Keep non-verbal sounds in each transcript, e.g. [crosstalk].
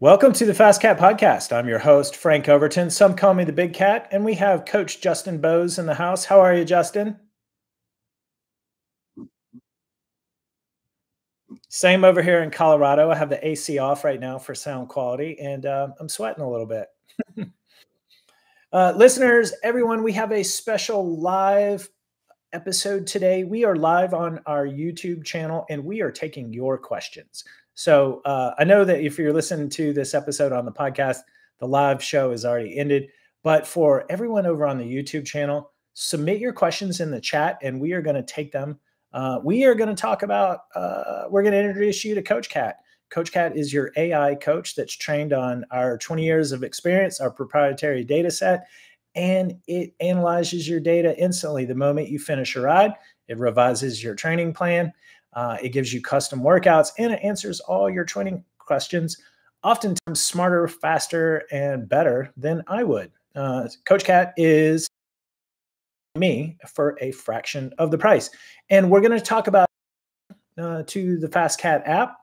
Welcome to the FasCat Podcast. I'm your host, Frank Overton. Some call me the Big Cat, and we have Coach Justin Bowes in the house. How are you, Justin? Same over here in Colorado. I have the AC off right now for sound quality, and uh, I'm sweating a little bit. [laughs] uh, listeners, everyone, we have a special live episode today. We are live on our YouTube channel, and we are taking your questions. So uh, I know that if you're listening to this episode on the podcast, the live show is already ended. But for everyone over on the YouTube channel, submit your questions in the chat, and we are going to take them uh, we are going to talk about, uh, we're going to introduce you to Coach Cat. Coach Cat is your AI coach that's trained on our 20 years of experience, our proprietary data set, and it analyzes your data instantly the moment you finish a ride. It revises your training plan, uh, it gives you custom workouts, and it answers all your training questions, oftentimes smarter, faster, and better than I would. Uh, coach Cat is me for a fraction of the price. And we're going to talk about uh, to the FasCat app,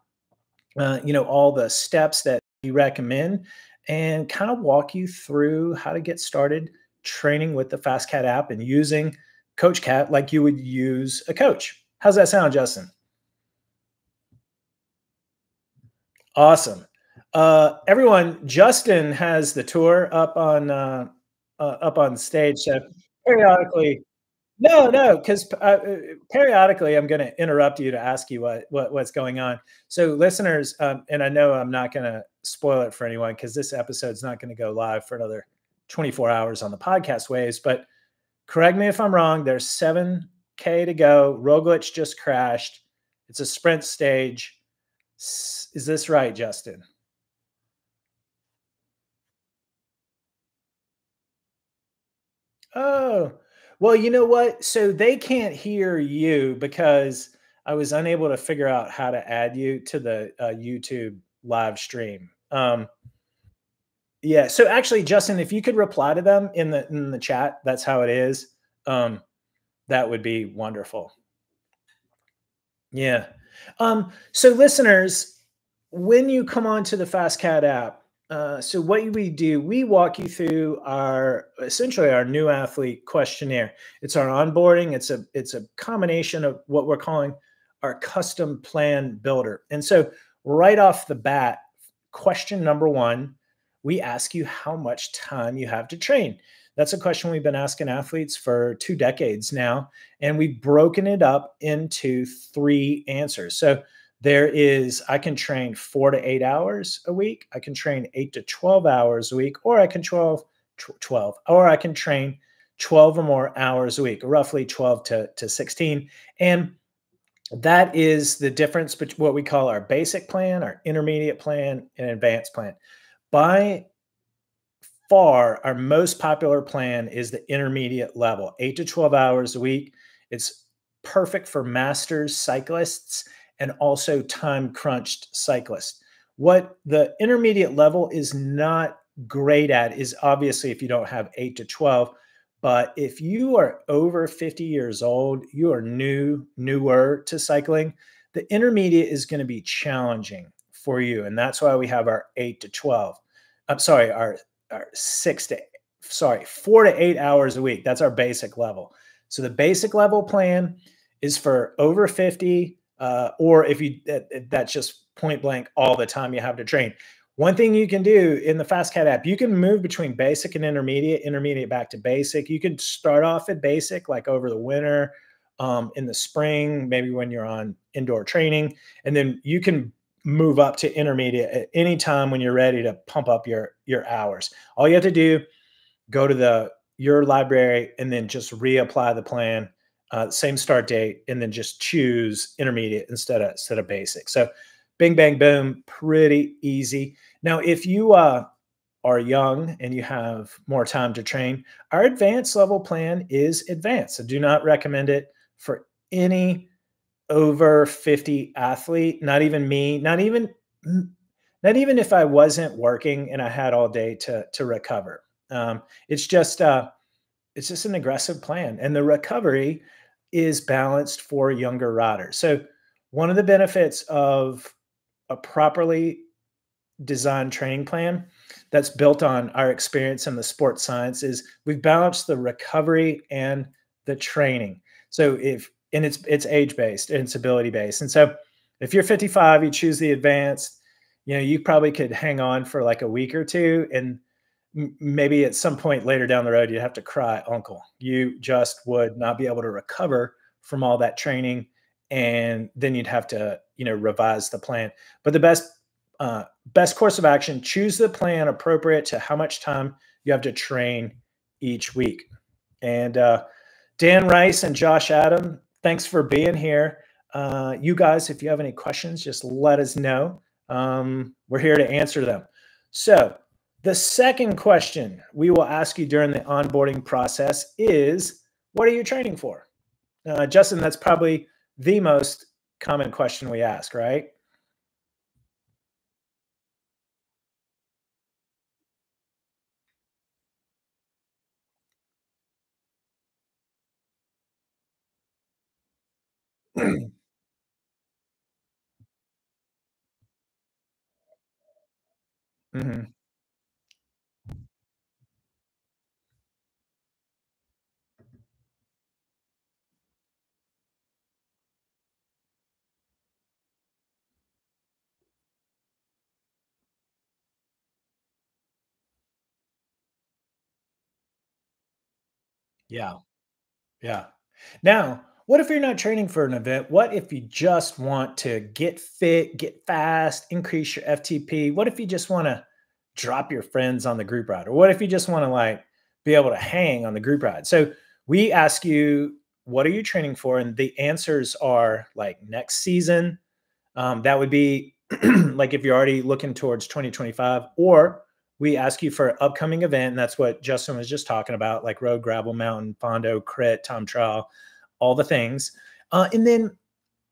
uh, you know, all the steps that we recommend and kind of walk you through how to get started training with the FasCat app and using Coach Cat like you would use a coach. How's that sound, Justin? Awesome. Uh, everyone, Justin has the tour up on uh, uh, up on stage. So periodically no no because uh, uh, periodically i'm going to interrupt you to ask you what, what what's going on so listeners um, and i know i'm not going to spoil it for anyone because this episode's not going to go live for another 24 hours on the podcast waves but correct me if i'm wrong there's 7k to go roglic just crashed it's a sprint stage is this right justin Oh, well, you know what? So they can't hear you because I was unable to figure out how to add you to the uh, YouTube live stream. Um, yeah. So actually, Justin, if you could reply to them in the in the chat, that's how it is. Um, that would be wonderful. Yeah. Um, so listeners, when you come onto the FasCat app, uh, so what we do, we walk you through our essentially our new athlete questionnaire. It's our onboarding. It's a it's a combination of what we're calling our custom plan builder. And so right off the bat, question number one, we ask you how much time you have to train. That's a question we've been asking athletes for two decades now, and we've broken it up into three answers. So there is i can train four to eight hours a week i can train eight to 12 hours a week or i can 12 12 or i can train 12 or more hours a week roughly 12 to, to 16 and that is the difference between what we call our basic plan our intermediate plan and advanced plan by far our most popular plan is the intermediate level 8 to 12 hours a week it's perfect for masters cyclists and also time crunched cyclists. What the intermediate level is not great at is obviously if you don't have 8 to 12 but if you are over 50 years old you are new newer to cycling the intermediate is going to be challenging for you and that's why we have our 8 to 12 i'm sorry our, our 6 to sorry 4 to 8 hours a week that's our basic level so the basic level plan is for over 50 uh, or if you that, that's just point blank all the time you have to train. One thing you can do in the FasCat app, you can move between basic and intermediate, intermediate back to basic. You can start off at basic, like over the winter, um, in the spring, maybe when you're on indoor training, and then you can move up to intermediate at any time when you're ready to pump up your your hours. All you have to do, go to the your library and then just reapply the plan uh, same start date, and then just choose intermediate instead of instead of basic. So, bing bang boom, pretty easy. Now, if you uh, are young and you have more time to train, our advanced level plan is advanced. So, do not recommend it for any over 50 athlete. Not even me. Not even not even if I wasn't working and I had all day to to recover. Um, it's just uh, it's just an aggressive plan, and the recovery is balanced for younger riders. So one of the benefits of a properly designed training plan that's built on our experience in the sports science is we've balanced the recovery and the training. So if and it's it's age based and it's ability based. And so if you're 55, you choose the advanced, you know, you probably could hang on for like a week or two and maybe at some point later down the road you'd have to cry uncle. You just would not be able to recover from all that training and then you'd have to, you know, revise the plan. But the best uh, best course of action, choose the plan appropriate to how much time you have to train each week. And uh, Dan Rice and Josh Adam, thanks for being here. Uh, you guys, if you have any questions, just let us know. Um, we're here to answer them. So, the second question we will ask you during the onboarding process is What are you training for? Uh, Justin, that's probably the most common question we ask, right? Mhm. Yeah. Yeah. Now, what if you're not training for an event? What if you just want to get fit, get fast, increase your FTP? What if you just want to drop your friends on the group ride? Or what if you just want to like be able to hang on the group ride? So we ask you, what are you training for? And the answers are like next season. Um, that would be [clears throat] like if you're already looking towards 2025, or we ask you for an upcoming event. And that's what Justin was just talking about, like road, gravel, mountain, fondo, crit, time trial, all the things. Uh, and then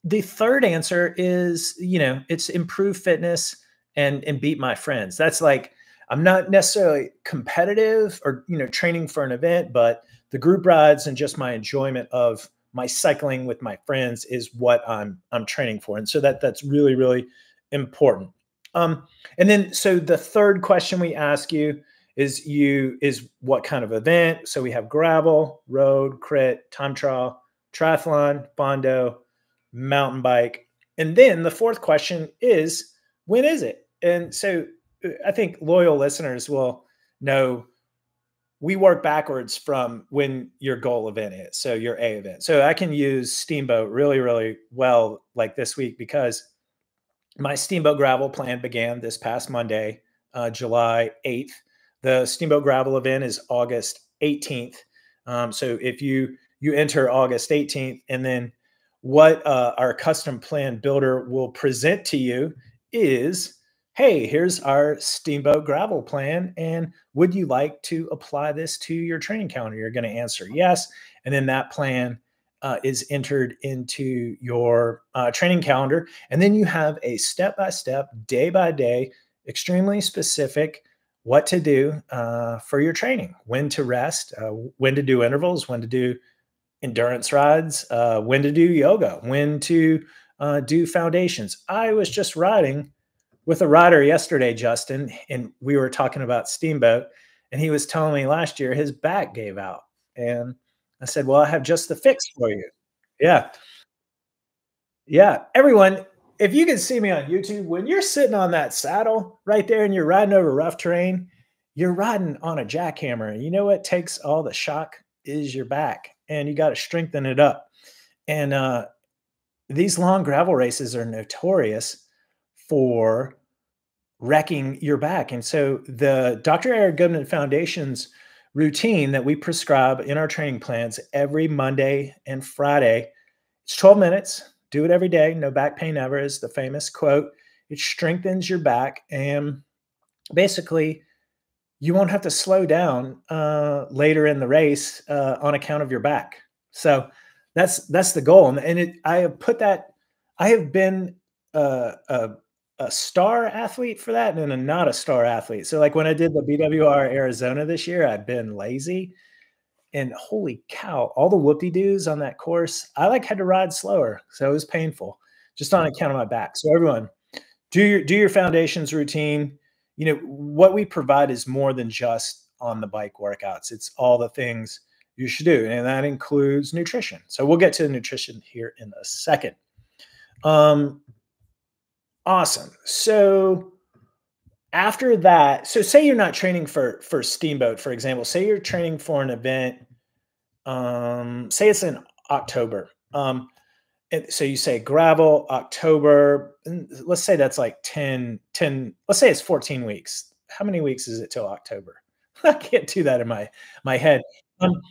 the third answer is, you know, it's improve fitness and and beat my friends. That's like I'm not necessarily competitive or you know training for an event, but the group rides and just my enjoyment of my cycling with my friends is what I'm I'm training for. And so that that's really really important. Um, and then, so the third question we ask you is you is what kind of event? So we have gravel, road, crit, time trial, triathlon, fondo, mountain bike, and then the fourth question is when is it? And so uh, I think loyal listeners will know we work backwards from when your goal event is. So your A event. So I can use Steamboat really, really well like this week because my Steamboat Gravel plan began this past Monday, uh, July 8th. The Steamboat Gravel event is August 18th. Um, so if you you enter August 18th, and then what uh, our custom plan builder will present to you is, hey, here's our Steamboat Gravel plan, and would you like to apply this to your training calendar? You're going to answer yes, and then that plan uh, is entered into your uh, training calendar. And then you have a step by step, day by day, extremely specific what to do uh, for your training, when to rest, uh, when to do intervals, when to do endurance rides, uh, when to do yoga, when to uh, do foundations. I was just riding with a rider yesterday, Justin, and we were talking about Steamboat, and he was telling me last year his back gave out. And I said, Well, I have just the fix for you. Yeah. Yeah. Everyone, if you can see me on YouTube, when you're sitting on that saddle right there and you're riding over rough terrain, you're riding on a jackhammer. And you know what takes all the shock is your back, and you got to strengthen it up. And uh, these long gravel races are notorious for wrecking your back. And so the Dr. Eric Goodman Foundation's routine that we prescribe in our training plans every Monday and Friday. It's 12 minutes. Do it every day. No back pain ever is the famous quote. It strengthens your back and basically you won't have to slow down uh, later in the race uh, on account of your back. So that's that's the goal. And, it, I have put that. I have been uh, a a star athlete for that and a not a star athlete. So like when I did the BWR Arizona this year, I'd been lazy and holy cow, all the whoopie doos on that course, I like had to ride slower. So it was painful just on account of my back. So everyone do your, do your foundations routine. You know, what we provide is more than just on the bike workouts. It's all the things you should do, and that includes nutrition. So we'll get to nutrition here in a second. Um, awesome. So after that, so say you're not training for for Steamboat, for example. Say you're training for an event. Um, say it's in October. Um, so you say gravel October. Let's say that's like 10, 10, let's say it's 14 weeks. How many weeks is it till October? [laughs] I can't do that in my my head. Um,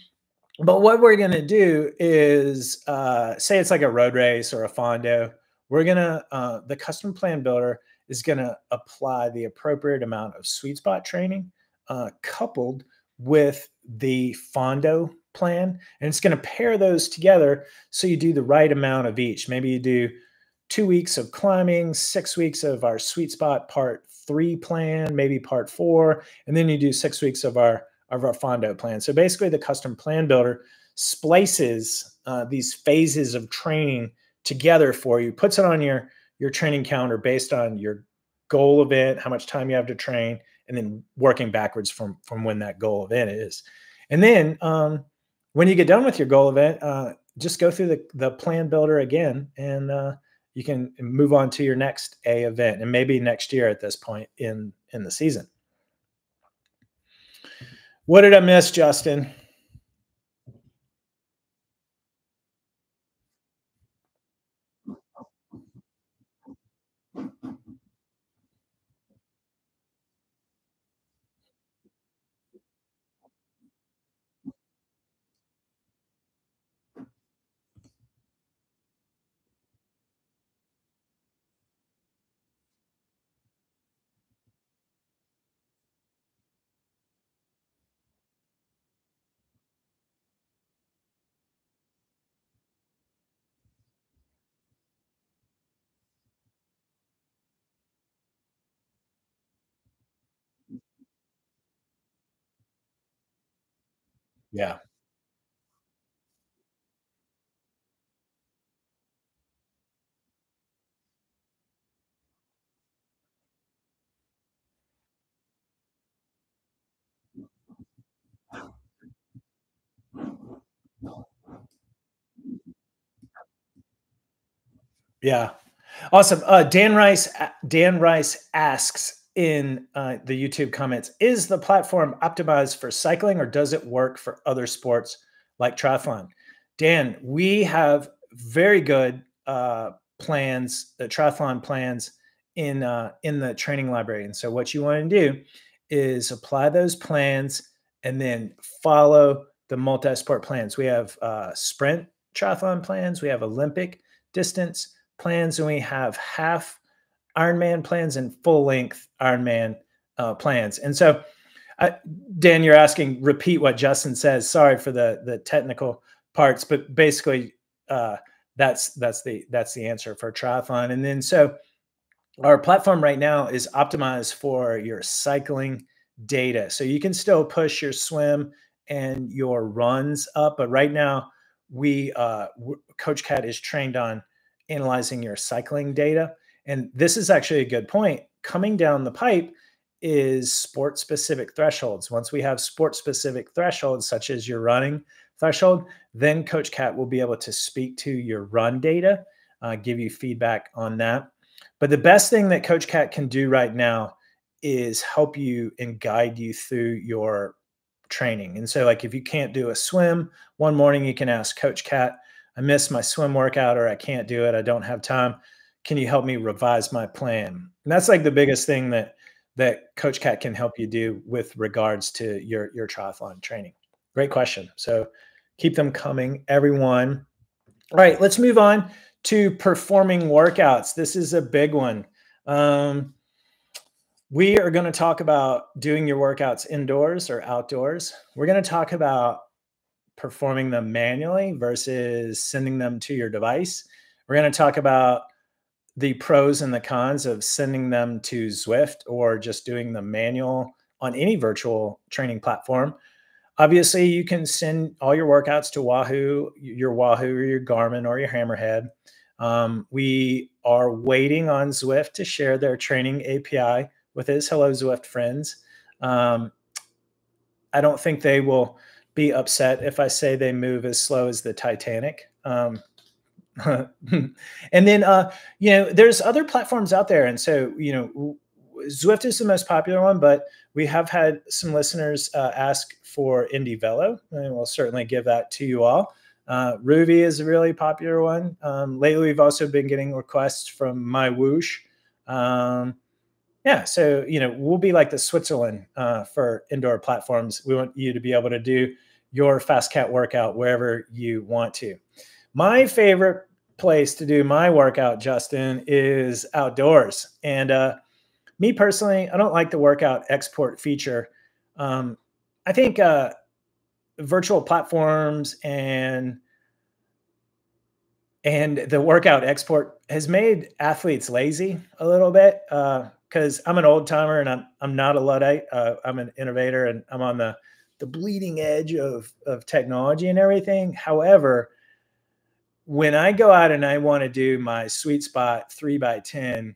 but what we're going to do is uh, say it's like a road race or a fondo. We're going to, uh, the custom plan builder is going to apply the appropriate amount of sweet spot training uh, coupled with the fondo plan. And it's going to pair those together so you do the right amount of each. Maybe you do two weeks of climbing, six weeks of our sweet spot part three plan, maybe part four, and then you do six weeks of our of our Fondo plan. So basically, the custom plan builder splices uh, these phases of training together for you, puts it on your your training calendar based on your goal event, how much time you have to train, and then working backwards from from when that goal event is. And then um, when you get done with your goal event, uh, just go through the the plan builder again, and uh, you can move on to your next A event, and maybe next year at this point in in the season. What did I miss, Justin? Yeah. Yeah. Awesome. Uh, Dan Rice, Dan Rice asks in uh, the YouTube comments, is the platform optimized for cycling or does it work for other sports like triathlon? Dan, we have very good uh, plans, the triathlon plans in uh, in the training library. And so what you want to do is apply those plans and then follow the multi-sport plans. We have uh, sprint triathlon plans, we have Olympic distance, plans and we have half Ironman plans and full length Ironman uh, plans. And so, uh, Dan, you're asking, repeat what Justin says. Sorry for the the technical parts, but basically, uh, that's that's the that's the answer for triathlon. And then so, our platform right now is optimized for your cycling data, so you can still push your swim and your runs up, but right now we uh, Coach Cat is trained on analyzing your cycling data. And this is actually a good point. Coming down the pipe is sport specific thresholds. Once we have sport specific thresholds, such as your running threshold, then Coach Cat will be able to speak to your run data, uh, give you feedback on that. But the best thing that Coach Cat can do right now is help you and guide you through your training. And so, like, if you can't do a swim one morning, you can ask Coach Cat, I missed my swim workout or I can't do it. I don't have time. Can you help me revise my plan? And that's like the biggest thing that that Coach Cat can help you do with regards to your your triathlon training. Great question. So keep them coming, everyone. All right, let's move on to performing workouts. This is a big one. Um, we are going to talk about doing your workouts indoors or outdoors. We're going to talk about performing them manually versus sending them to your device. We're going to talk about the pros and the cons of sending them to Zwift or just doing the manual on any virtual training platform. Obviously, you can send all your workouts to Wahoo, your Wahoo or your Garmin or your Hammerhead. Um, we are waiting on Zwift to share their training API with his Hello Zwift friends. Um, I don't think they will be upset if I say they move as slow as the Titanic. Um, [laughs] and then, uh, you know, there's other platforms out there. And so, you know, Zwift is the most popular one, but we have had some listeners uh, ask for indieVelo, and we'll certainly give that to you all. Uh, Rouvy is a really popular one. Um, lately, we've also been getting requests from MyWhoosh. Um, yeah, so you know we'll be like the Switzerland uh, for indoor platforms. We want you to be able to do your FasCat workout wherever you want to. My favorite place to do my workout, Justin, is outdoors. And uh, me personally, I don't like the workout export feature. Um, I think uh, virtual platforms and and the workout export has made athletes lazy a little bit. Uh, because I'm an old timer and I'm I'm not a luddite. Uh, I'm an innovator and I'm on the the bleeding edge of of technology and everything. However, when I go out and I want to do my sweet spot three by ten,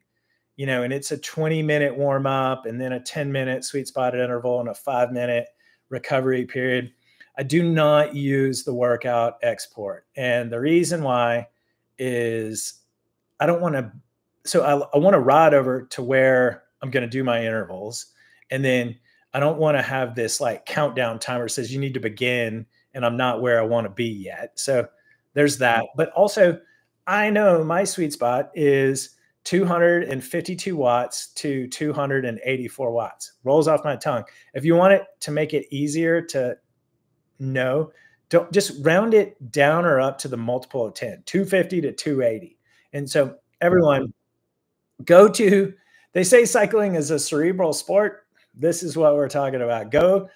you know, and it's a 20 minute warm up and then a 10 minute sweet spot interval and a five minute recovery period. I do not use the workout export. And the reason why is I don't want to so I, I want to ride over to where I'm going to do my intervals. And then I don't want to have this like countdown timer says you need to begin and I'm not where I want to be yet. So there's that. But also, I know my sweet spot is 252 watts to 284 watts. Rolls off my tongue. If you want it to make it easier to know, don't just round it down or up to the multiple of 10, 250 to 280. And so everyone go to they say cycling is a cerebral sport this is what we're talking about go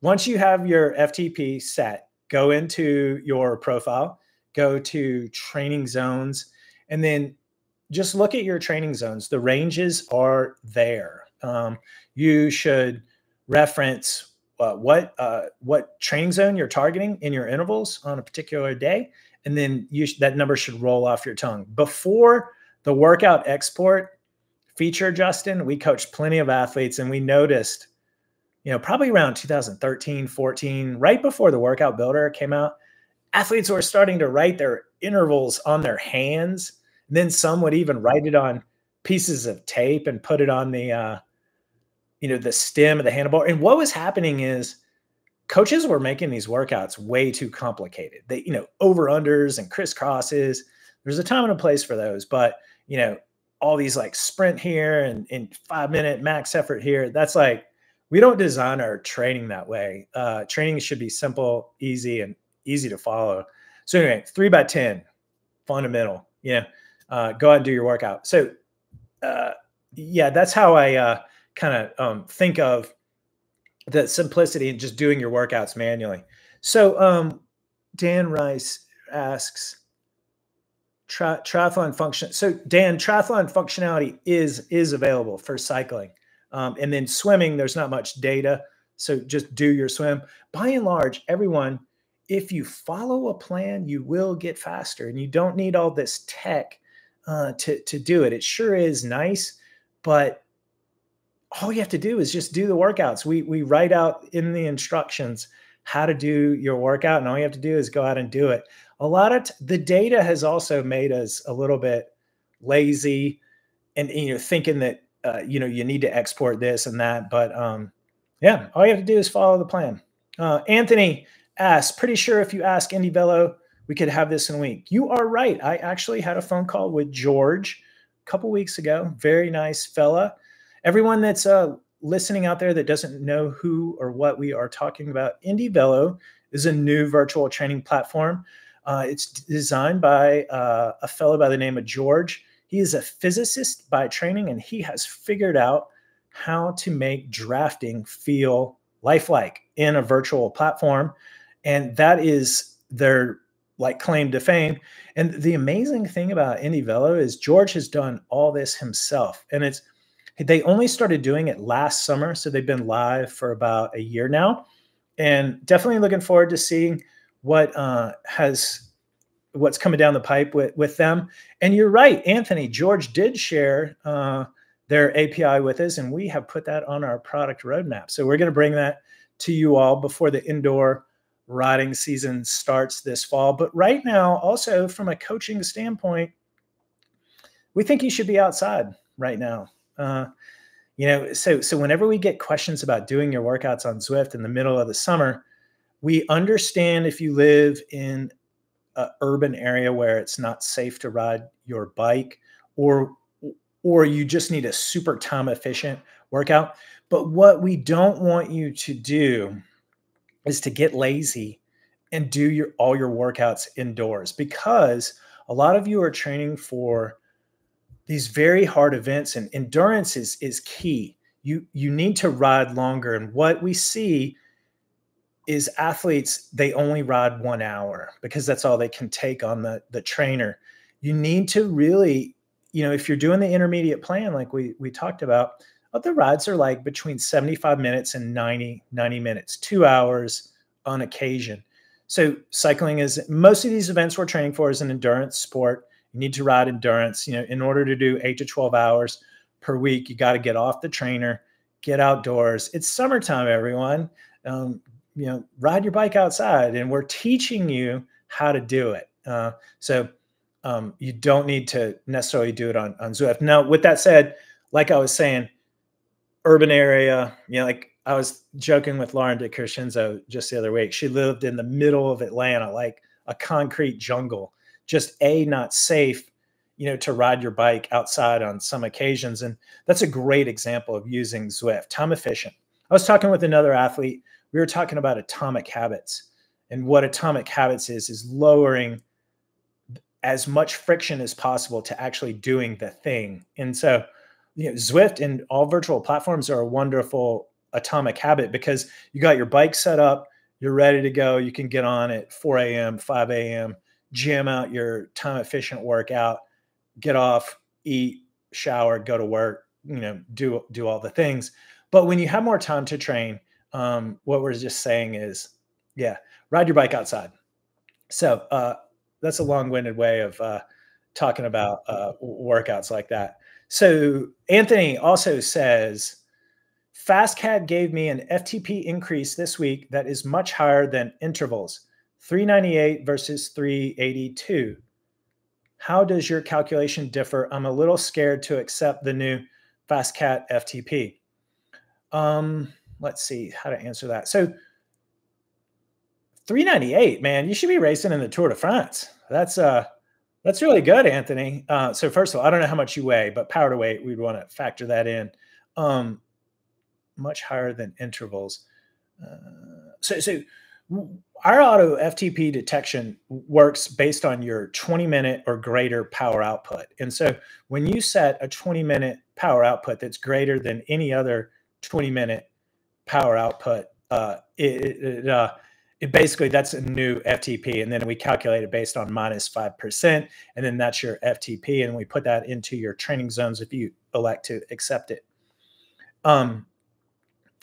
once you have your ftp set go into your profile go to training zones and then just look at your training zones. The ranges are there. Um, you should reference uh, what uh, what training zone you're targeting in your intervals on a particular day and then you that number should roll off your tongue. Before the workout export feature, Justin, we coached plenty of athletes and we noticed, you know, probably around 2013, 14, right before the workout builder came out, athletes were starting to write their intervals on their hands. And then some would even write it on pieces of tape and put it on the, uh, you know, the stem of the handlebar. And what was happening is coaches were making these workouts way too complicated. They, you know, over unders and crisscrosses. There's a time and a place for those, but you know, all these like sprint here and in five minute max effort here. That's like we don't design our training that way. Uh, training should be simple, easy, and easy to follow. So anyway, three by ten, fundamental. Yeah, uh, go out and do your workout. So uh, yeah, that's how I uh, kind of um, think of the simplicity and just doing your workouts manually. So um, Dan Rice asks, tri- triathlon function. So Dan, triathlon functionality is is available for cycling, um, and then swimming. There's not much data, so just do your swim. By and large, everyone, if you follow a plan, you will get faster, and you don't need all this tech uh, to to do it. It sure is nice, but all you have to do is just do the workouts. We we write out in the instructions how to do your workout, and all you have to do is go out and do it a lot of the data has also made us a little bit lazy and you know thinking that uh, you know you need to export this and that but um yeah all you have to do is follow the plan uh, anthony asks pretty sure if you ask indieVelo we could have this in a week. You are right. I actually had a phone call with george a couple weeks ago. Very nice fella. Everyone that's uh, listening out there that doesn't know who or what we are talking about indieVelo is a new virtual training platform. Uh, it's designed by uh, a fellow by the name of George. He is a physicist by training, and he has figured out how to make drafting feel lifelike in a virtual platform. And that is their like claim to fame. And the amazing thing about indieVelo is George has done all this himself. And it's they only started doing it last summer. So they've been live for about a year now. And definitely looking forward to seeing what uh, has what's coming down the pipe with with them. And you're right, Anthony George did share uh, their API with us, and we have put that on our product roadmap. So we're going to bring that to you all before the indoor riding season starts this fall. But right now, also from a coaching standpoint, we think you should be outside right now. Uh, you know, so so whenever we get questions about doing your workouts on Zwift in the middle of the summer, we understand if you live in an urban area where it's not safe to ride your bike, or or you just need a super time efficient workout. But what we don't want you to do is to get lazy and do your all your workouts indoors because a lot of you are training for these very hard events and endurance is is key. You you need to ride longer and what we see is athletes they only ride one hour because that's all they can take on the the trainer. You need to really you know if you're doing the intermediate plan like we we talked about other rides are like between 75 minutes and 90 90 minutes two hours on occasion so cycling is most of these events we're training for is an endurance sport you need to ride endurance. You know, in order to do eight to 12 hours per week, you got to get off the trainer, get outdoors. It's summertime, everyone. Um, you know, ride your bike outside, and we're teaching you how to do it. Uh, so um, you don't need to necessarily do it on on Zwift. Now, with that said, like I was saying, urban area, you know, like I was joking with Lauren DeCrescenzo just the other week. She lived in the middle of Atlanta, like a concrete jungle just a not safe you know to ride your bike outside on some occasions. And that's a great example of using zwift. Time efficient. I was talking with another athlete. We were talking about atomic habits. And what atomic habits is is lowering as much friction as possible to actually doing the thing. And so you know zwift and all virtual platforms are a wonderful atomic habit because you got your bike set up you're ready to go you can get on at 4 a.m 5 a.m jam out your time efficient workout, get off, eat, shower, go to work, you know, do do all the things. But when you have more time to train, um, what we're just saying is, yeah, ride your bike outside. So uh, that's a long-winded way of uh, talking about uh, workouts like that. So Anthony also says, FasCat gave me an FTP increase this week that is much higher than intervals. 398 versus 382. How does your calculation differ? I'm a little scared to accept the new FasCat FTP. Um, let's see how to answer that. So 398, man, you should be racing in the Tour de France. That's uh that's really good, Anthony. Uh, so first of all, I don't know how much you weigh, but power to weight, we'd want to factor that in. Um, much higher than intervals. Uh, so so our auto FTP detection works based on your 20 minute or greater power output. And so when you set a 20 minute power output that's greater than any other 20 minute power output, uh, it, it, uh, it basically that's a new FTP. And then we calculate it based on minus 5%. And then that's your FTP. And we put that into your training zones if you elect to accept it. Um,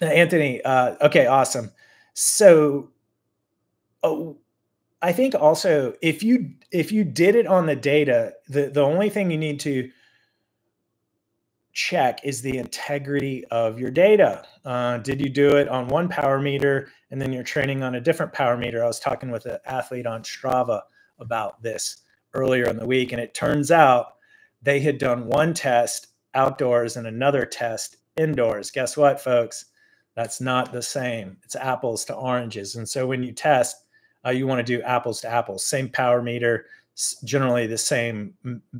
Anthony, uh, okay, awesome. So oh, I think also if you if you did it on the data, the the only thing you need to check is the integrity of your data. Uh, did you do it on one power meter and then you're training on a different power meter? I was talking with an athlete on Strava about this earlier in the week, and it turns out they had done one test outdoors and another test indoors. Guess what, folks? That's not the same. It's apples to oranges. And so when you test, uh, you want to do apples to apples, same power meter, generally the same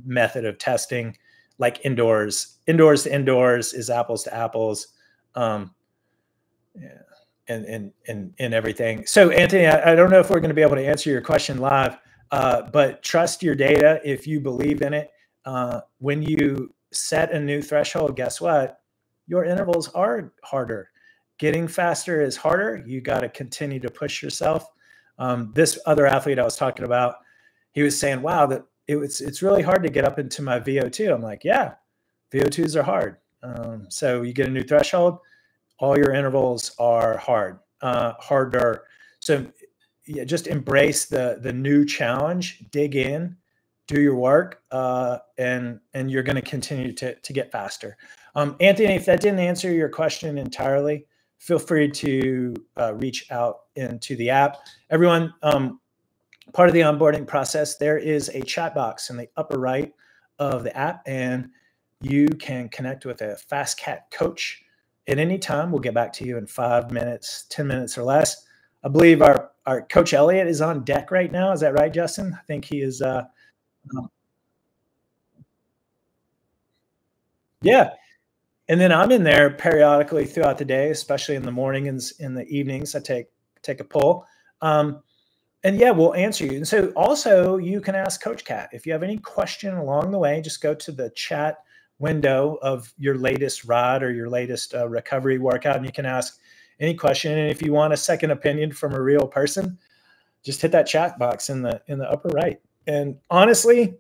method of testing, like indoors. Indoors to indoors is apples to apples. Um, yeah, and and and and everything. So Anthony, I, I don't know if we're going to be able to answer your question live, uh, but trust your data if you believe in it. Uh, when you set a new threshold, guess what? Your intervals are harder. Getting faster is harder. You got to continue to push yourself. Um, this other athlete I was talking about, he was saying, "Wow, that it was it's really hard to get up into my VO2." I'm like, "Yeah, VO2s are hard." Um, so you get a new threshold, all your intervals are hard, uh, harder. So yeah, just embrace the the new challenge, dig in, do your work, uh, and and you're going to continue to to get faster. Um, Anthony, if that didn't answer your question entirely, feel free to uh, reach out into the app. Everyone, um, part of the onboarding process, there is a chat box in the upper right of the app, and you can connect with a FasCat coach at any time. We'll get back to you in five minutes, 10 minutes or less. I believe our, our coach Elliot is on deck right now. Is that right, Justin? I think he is. Uh, um, yeah. And then I'm in there periodically throughout the day, especially in the mornings, in the evenings. I take take a poll. Um, and yeah, we'll answer you. And so also you can ask Coach Cat if you have any question along the way. Just go to the chat window of your latest rod or your latest uh, recovery workout, and you can ask any question. And if you want a second opinion from a real person, just hit that chat box in the in the upper right. And honestly,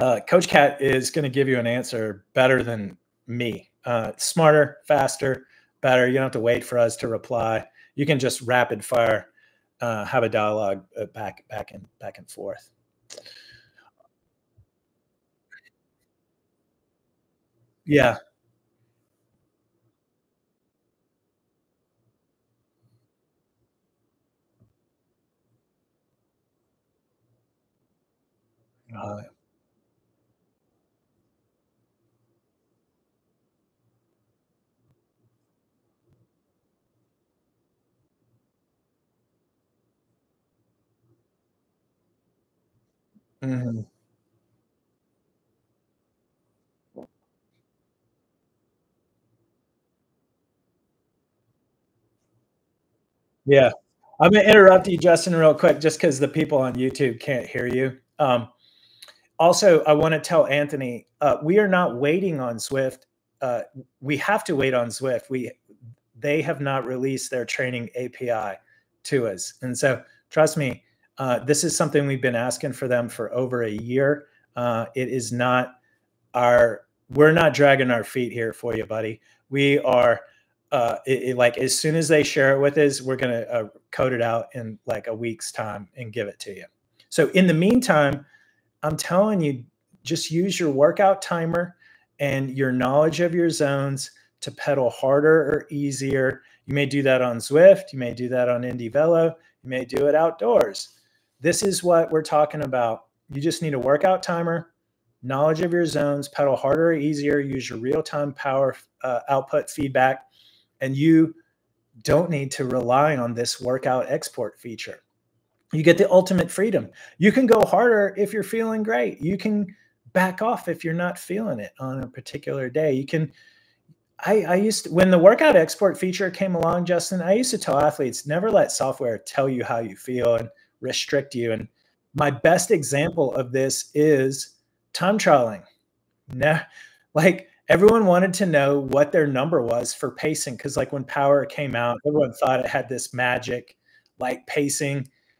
uh, Coach Cat is going to give you an answer better than me. Uh, smarter, faster, better. You don't have to wait for us to reply. You can just rapid fire, uh, have a dialogue uh, back, back and back and forth. Yeah. Uh, mhm. Yeah. I'm gonna interrupt you, Justin, real quick, just because the people on YouTube can't hear you. Um, also, I want to tell Anthony, uh, we are not waiting on Zwift. Uh, we have to wait on Zwift. We they have not released their training API to us, and so trust me, uh, this is something we've been asking for them for over a year. Uh, it is not our we're not dragging our feet here for you, buddy. We are uh, it, it, like as soon as they share it with us, we're gonna uh, code it out in like a week's time and give it to you. So in the meantime, I'm telling you, just use your workout timer and your knowledge of your zones to pedal harder or easier. You may do that on Zwift, you may do that on indieVelo, you may do it outdoors. This is what we're talking about. You just need a workout timer, knowledge of your zones, pedal harder or easier, use your real time power uh, output feedback and you don't need to rely on this workout export feature. You get the ultimate freedom. You can go harder if you're feeling great. You can back off if you're not feeling it on a particular day. You can I, I used to, when the workout export feature came along, Justin, I used to tell athletes never let software tell you how you feel and restrict you. And my best example of this is time trialing. Nah, [laughs] like everyone wanted to know what their number was for pacing because like when power came out everyone thought it had this magic like pacing.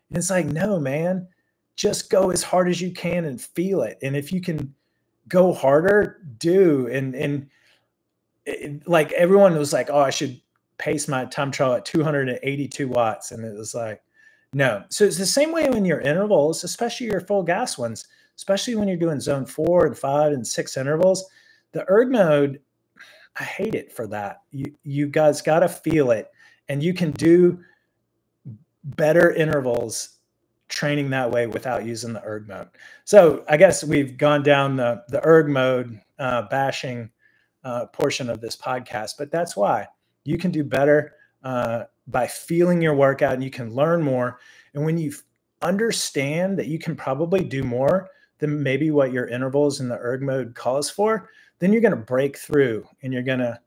And it's like no man just go as hard as you can and feel it. And if you can go harder do. And and it, like everyone was like oh i should pace my time trial at 282 watts. And it was like no. So it's the same way when your intervals especially your full gas ones especially when you're doing zone four and five and six intervals the erg mode, I hate it for that. You you guys got to feel it, and you can do better intervals training that way without using the erg mode. So I guess we've gone down the the erg mode uh, bashing uh, portion of this podcast, but that's why you can do better uh, by feeling your workout, and you can learn more. And when you understand that you can probably do more than maybe what your intervals in the erg mode calls for, then you're going to break through and you're going to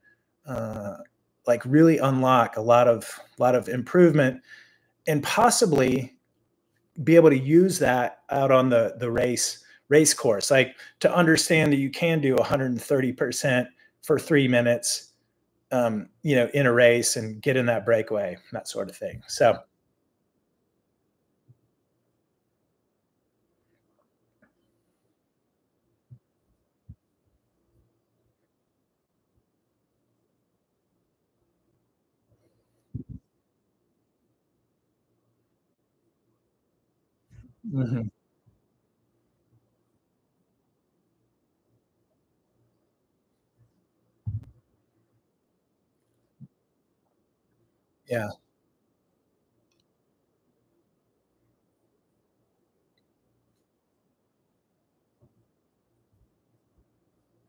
uh, like really unlock a lot of lot of improvement and possibly be able to use that out on the the race race course. Like to understand that you can do 130% for three minutes um, you know in a race and get in that breakaway that sort of thing. So Mhm. Yeah.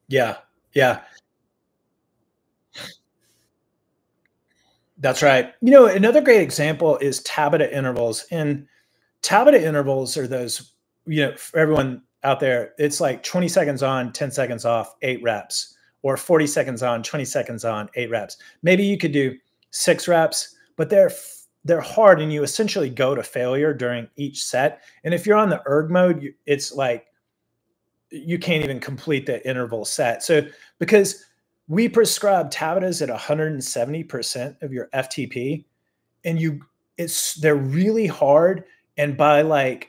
Yeah, yeah. That's right. You know, another great example is Tabata intervals, and Tabata intervals are those, you know, for everyone out there, it's like 20 seconds on, 10 seconds off, eight reps, or 40 seconds on, 20 seconds on, eight reps. Maybe you could do six reps, but they're they're hard and you essentially go to failure during each set. And if you're on the erg mode, it's like you can't even complete the interval set. So because we prescribe Tabatas at 170% of your FTP and you it's they're really hard and by like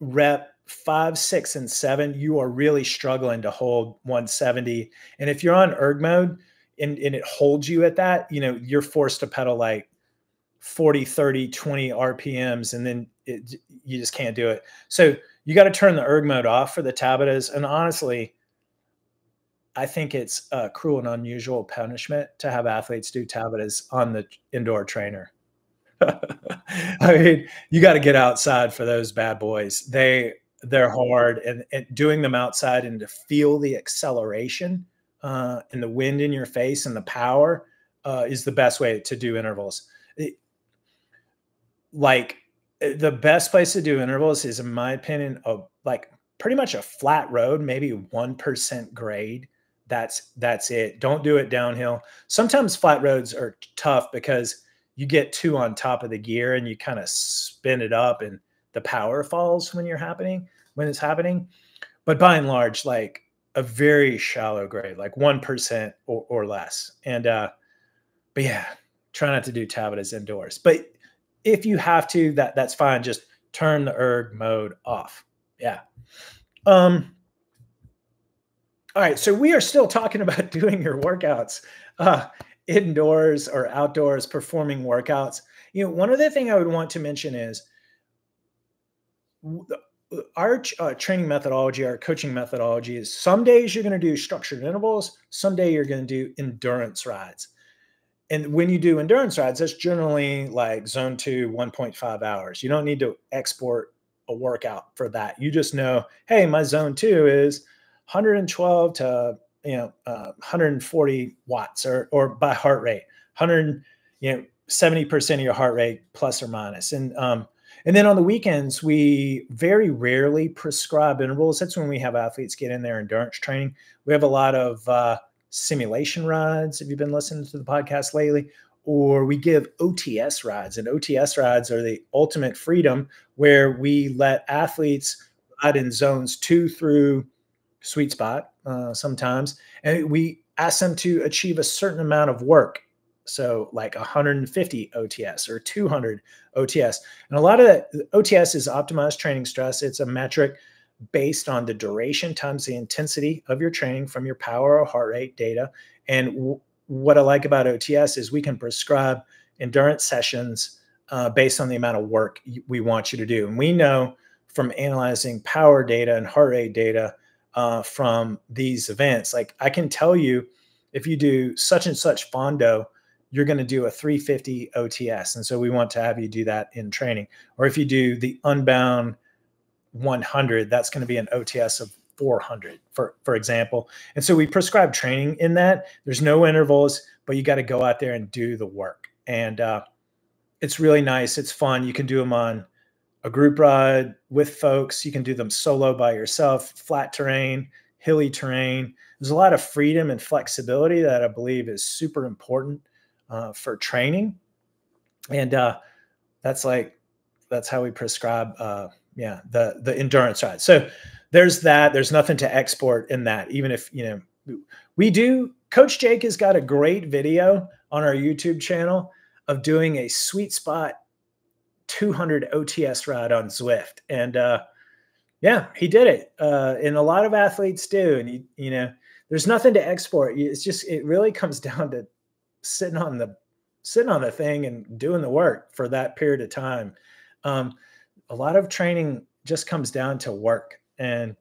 rep 5 6 and 7 you are really struggling to hold 170 and if you're on erg mode and, and it holds you at that you know you're forced to pedal like 40 30 20 rpms and then it, you just can't do it. So you got to turn the erg mode off for the tabatas. And honestly I think it's a cruel and unusual punishment to have athletes do tabatas on the indoor trainer. [laughs] I mean, you got to get outside for those bad boys. They they're hard, and, and doing them outside and to feel the acceleration uh, and the wind in your face and the power uh, is the best way to do intervals. It, like the best place to do intervals is, in my opinion, a like pretty much a flat road, maybe one percent grade that's that's it. Don't do it downhill. Sometimes flat roads are tough because you get two on top of the gear and you kind of spin it up and the power falls when you're happening when it's happening. But by and large, like a very shallow grade, like one percent or, or, less. And uh, but yeah, try not to do tabatas indoors. But if you have to, that that's fine. Just turn the erg mode off. Yeah. Um, all right, so we are still talking [laughs] about doing your workouts uh, indoors or outdoors, performing workouts. You know, one other thing I would want to mention is our uh, training methodology, our coaching methodology is some days you're going to do structured intervals, some day you're going to do endurance rides. And when you do endurance rides, that's generally like zone two, 1.5 hours. You don't need to export a workout for that. You just know, hey, my zone two is 112 to you know uh, 140 watts or or by heart rate 100 you know 70% of your heart rate plus or minus. And um and then on the weekends we very rarely prescribe intervals. That's when we have athletes get in their endurance training. We have a lot of uh, simulation rides if you've been listening to the podcast lately or we give ots rides. And ots rides are the ultimate freedom where we let athletes ride in zones two through sweet spot uh, sometimes, and we ask them to achieve a certain amount of work. So, like 150 OTS or 200 OTS. And a lot of that OTS is optimized training stress. It's a metric based on the duration times the intensity of your training from your power or heart rate data. And what I like about OTS is we can prescribe endurance sessions uh, based on the amount of work we want you to do. And we know from analyzing power data and heart rate data uh, from these events. Like I can tell you, if you do such and such fondo, you're going to do a 350 OTS. And so we want to have you do that in training. Or if you do the unbound 100, that's going to be an OTS of 400, for, for example. And so we prescribe training in that. There's no intervals, but you got to go out there and do the work. And uh, it's really nice. It's fun. You can do them on a group ride with folks. You can do them solo by yourself, flat terrain, hilly terrain. There's a lot of freedom and flexibility that I believe is super important uh, for training. And uh, that's like, that's how we prescribe, uh, yeah, the, the endurance ride. So there's that. There's nothing to export in that, even if, you know, we do. Coach Jake has got a great video on our YouTube channel of doing a sweet spot 200 OTS ride on Zwift. And uh, yeah, he did it. Uh, and a lot of athletes do. And, you, you know, there's nothing to export. It's just, it really comes [laughs] down to sitting on the, sitting on the thing and doing the work for that period of time. Um, a lot of training just comes down to work and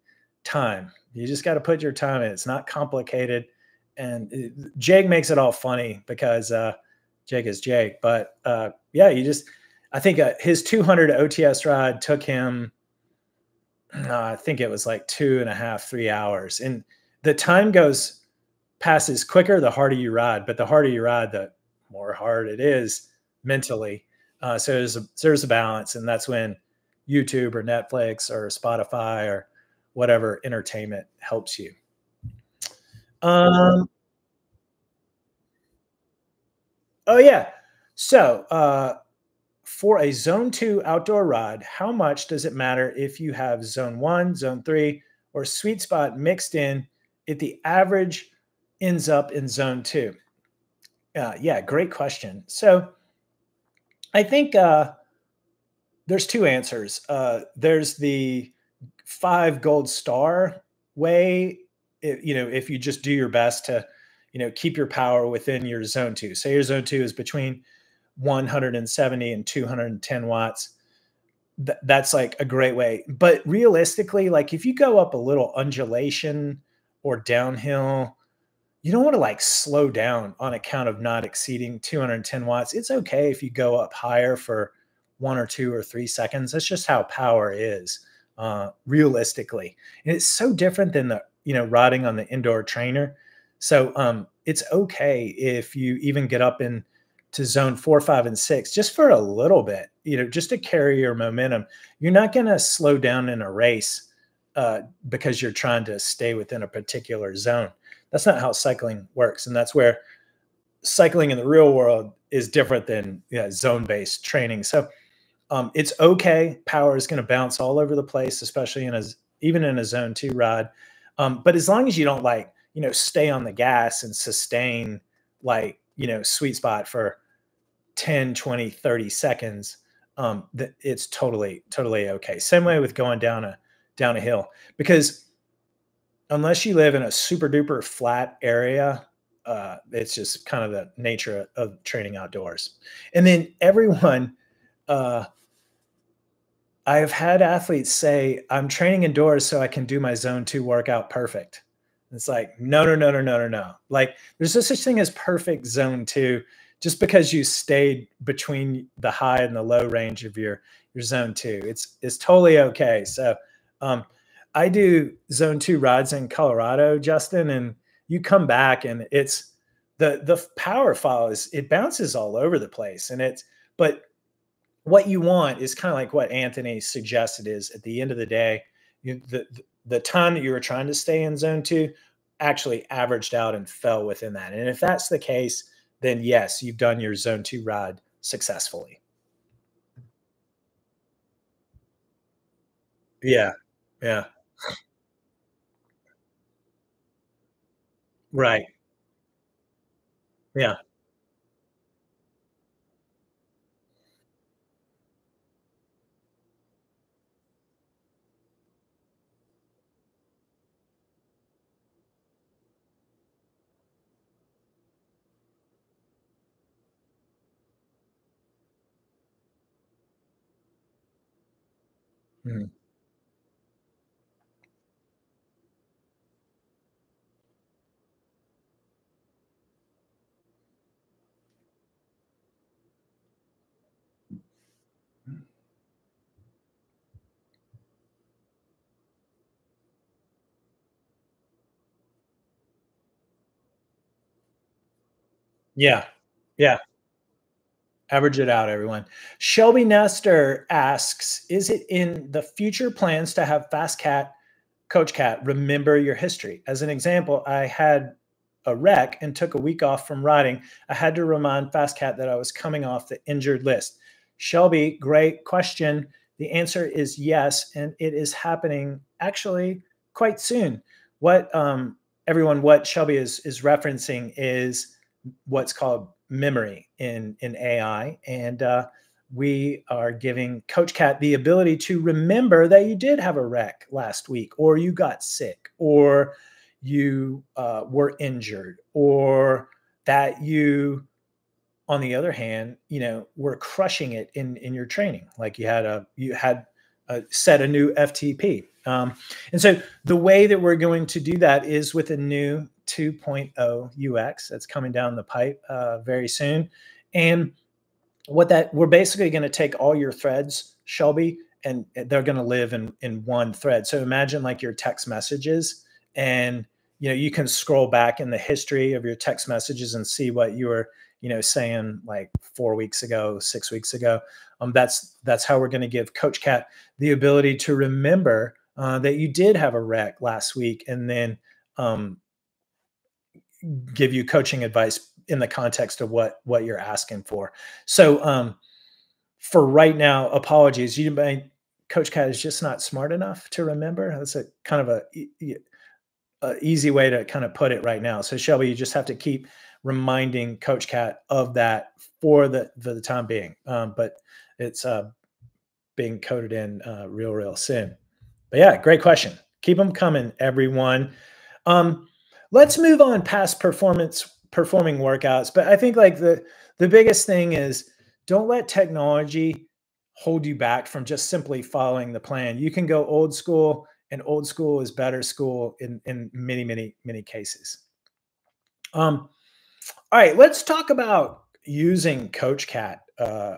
time. You just got to put your time in. It's not complicated. And it, Jake makes it all funny because, uh, Jake is Jake. But uh, yeah, you just I think uh, his 200 OTS ride took him. Uh, I think it was like two and a half, three hours, and the time goes passes quicker the harder you ride. But the harder you ride, the more hard it is mentally. Uh, so there's a, there's a balance, and that's when YouTube or Netflix or Spotify or whatever entertainment helps you. Um, oh yeah. So uh, for a zone two outdoor rod, how much does it matter if you have zone one, zone three, or sweet spot mixed in if the average ends up in zone two? Uh, yeah, great question. So I think uh, there's two answers. Uh, there's the five gold star way. It, you know, if you just do your best to, you know, keep your power within your zone two. Say your zone two is between 170 and 210 watts. Th- that's like a great way. But realistically, like if you go up a little undulation or downhill, you don't want to like slow down on account of not exceeding 210 watts. It's okay if you go up higher for one or two or three seconds. That's just how power is, uh, realistically. And it's so different than the, you know, riding on the indoor trainer. So um, it's okay if you even get up in to zone four, five, and six just for a little bit, you know, just to carry your momentum. You're not going to slow down in a race uh, because you're trying to stay within a particular zone. That's not how cycling works. And that's where cycling in the real world is different than you know, zone based training. So um, it's okay. Power is going to bounce all over the place, especially in a even in a zone two ride. Um, but as long as you don't like, you know, stay on the gas and sustain like, you know, sweet spot for 10, 20, 30 seconds, um, that it's totally, totally okay. Same way with going down a down a hill. Because unless you live in a super duper flat area, uh, it's just kind of the nature of training outdoors. And then everyone, uh, I've had athletes say, I'm training indoors so I can do my zone two workout perfect. It's like, no, no, no, no, no, no, no. Like, there's no such thing as perfect zone two just because you stayed between the high and the low range of your your zone two. It's it's totally okay. So um, I do zone two rides in Colorado, Justin, and you come back and it's the the power is it bounces all over the place. And it's but what you want is kind of like what Anthony suggested is at the end of the day, you, the the time that you were trying to stay in zone two actually averaged out and fell within that. And if that's the case, then yes, you've done your zone two ride successfully. Yeah. Yeah. Right. Yeah. Mhm. Yeah. Yeah. Average it out, everyone. Shelby Nestor asks, is it in the future plans to have FasCat, Coach Cat, remember your history? As an example, I had a wreck and took a week off from riding. I had to remind FasCat that I was coming off the injured list. Shelby, great question. The answer is yes, and it is happening actually quite soon. What um, everyone, what Shelby is is referencing is what's called memory in in AI, and uh, we are giving Coach Cat the ability to remember that you did have a wreck last week, or you got sick, or you uh, were injured, or that you, on the other hand, you know, were crushing it in in your training, like you had a you had a, set a new FTP. Um, and so the way that we're going to do that is with a new 2.0 UX that's coming down the pipe uh, very soon. And what that we're basically going to take all your threads, Shelby, and they're going to live in in one thread. So imagine like your text messages and you know you can scroll back in the history of your text messages and see what you were you know saying like four weeks ago six weeks ago um, that's that's how we're going to give coach cat the ability to remember uh, that you did have a wreck last week and then um, give you coaching advice in the context of what what you're asking for so um, for right now apologies you may coach cat is just not smart enough to remember that's a kind of a, a easy way to kind of put it right now so shelby you just have to keep reminding Coach Cat of that for the for the time being. Um, but it's uh, being coded in uh, real, real soon. But yeah, great question. Keep them coming, everyone. Um, let's move on past performance performing workouts. But I think like the the biggest thing is don't let technology hold you back from just simply following the plan. You can go old school, and old school is better school in in many, many, many cases. Um, all right, let's talk about using Coach Cat. Uh,